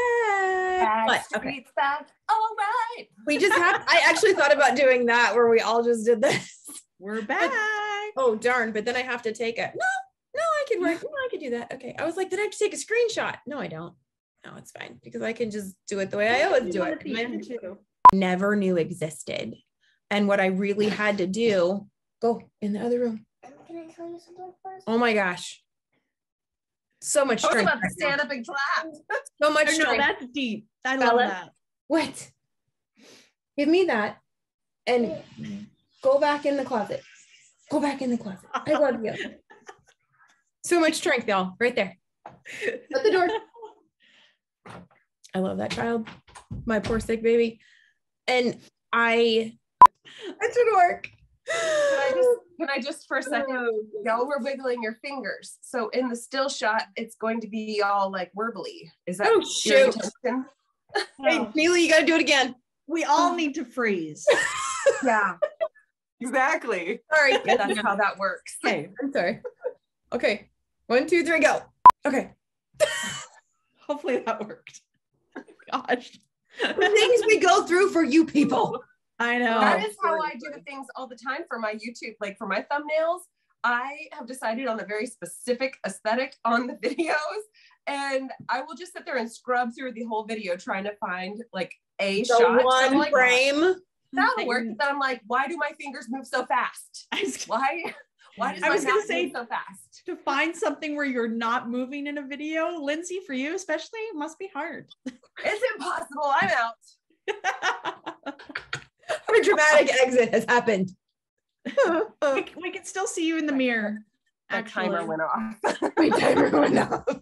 [SPEAKER 1] But, okay.
[SPEAKER 2] Backstreet's back. All right.
[SPEAKER 1] We just have I actually thought about doing that where we all just did this.
[SPEAKER 3] We're back.
[SPEAKER 1] Oh darn, but then I have to take a no, no, I could work. No, I could do that. Okay. I was like, then I have to take a screenshot. No, I don't. No, it's fine because I can just do it the way I always do
[SPEAKER 3] One
[SPEAKER 1] it.
[SPEAKER 3] at the end, too.
[SPEAKER 1] Never knew existed. And what I really had to do, go in the other room.
[SPEAKER 5] Can I tell you something first?
[SPEAKER 1] Oh my gosh. So much
[SPEAKER 2] I was
[SPEAKER 1] strength.
[SPEAKER 2] about to stand up and clap.
[SPEAKER 1] So much
[SPEAKER 3] Oh, no,
[SPEAKER 1] strength.
[SPEAKER 3] that's deep. I love
[SPEAKER 1] Bella?
[SPEAKER 3] that.
[SPEAKER 1] What? Give me that and go back in the closet. Go back in the closet. I love you. So much strength, y'all. Right there. At the door. I love that child. My poor sick baby. And I it should work.
[SPEAKER 2] Can I just, can I just for a second? Y'all were wiggling your fingers. So in the still shot, it's going to be all like verbally. Is that
[SPEAKER 1] Oh
[SPEAKER 2] your
[SPEAKER 1] shoot.
[SPEAKER 2] intention?
[SPEAKER 1] Hey,
[SPEAKER 3] Oh,
[SPEAKER 1] Nili, you gotta do it again.
[SPEAKER 3] we all need to freeze.
[SPEAKER 2] Yeah,
[SPEAKER 4] Exactly.
[SPEAKER 1] Sorry.
[SPEAKER 2] that's how that works.
[SPEAKER 3] Okay.
[SPEAKER 1] I'm sorry. Okay. One, two, three, go. Okay.
[SPEAKER 3] Hopefully that worked. Oh gosh.
[SPEAKER 1] The things we go through for you people.
[SPEAKER 3] I know.
[SPEAKER 2] That oh, is how I do the things all the time for my YouTube, like for my thumbnails. I have decided on a very specific aesthetic on the videos, and I will just sit there and scrub through the whole video trying to find like a
[SPEAKER 1] The
[SPEAKER 2] shot. So
[SPEAKER 1] one
[SPEAKER 2] like,
[SPEAKER 1] frame.
[SPEAKER 2] That'll work. But then I'm like, why do my fingers move so fast?
[SPEAKER 3] I was
[SPEAKER 2] Why? Why does
[SPEAKER 3] I
[SPEAKER 2] my
[SPEAKER 3] was gonna say-
[SPEAKER 2] move so fast?
[SPEAKER 3] to find something where you're not moving in a video, Lindsey, for you especially, must be hard.
[SPEAKER 2] It's impossible. I'm out.
[SPEAKER 1] Our dramatic exit has happened.
[SPEAKER 3] we, we can still see you in the mirror.
[SPEAKER 2] My
[SPEAKER 3] Actually,
[SPEAKER 2] timer went off.
[SPEAKER 1] My timer went off.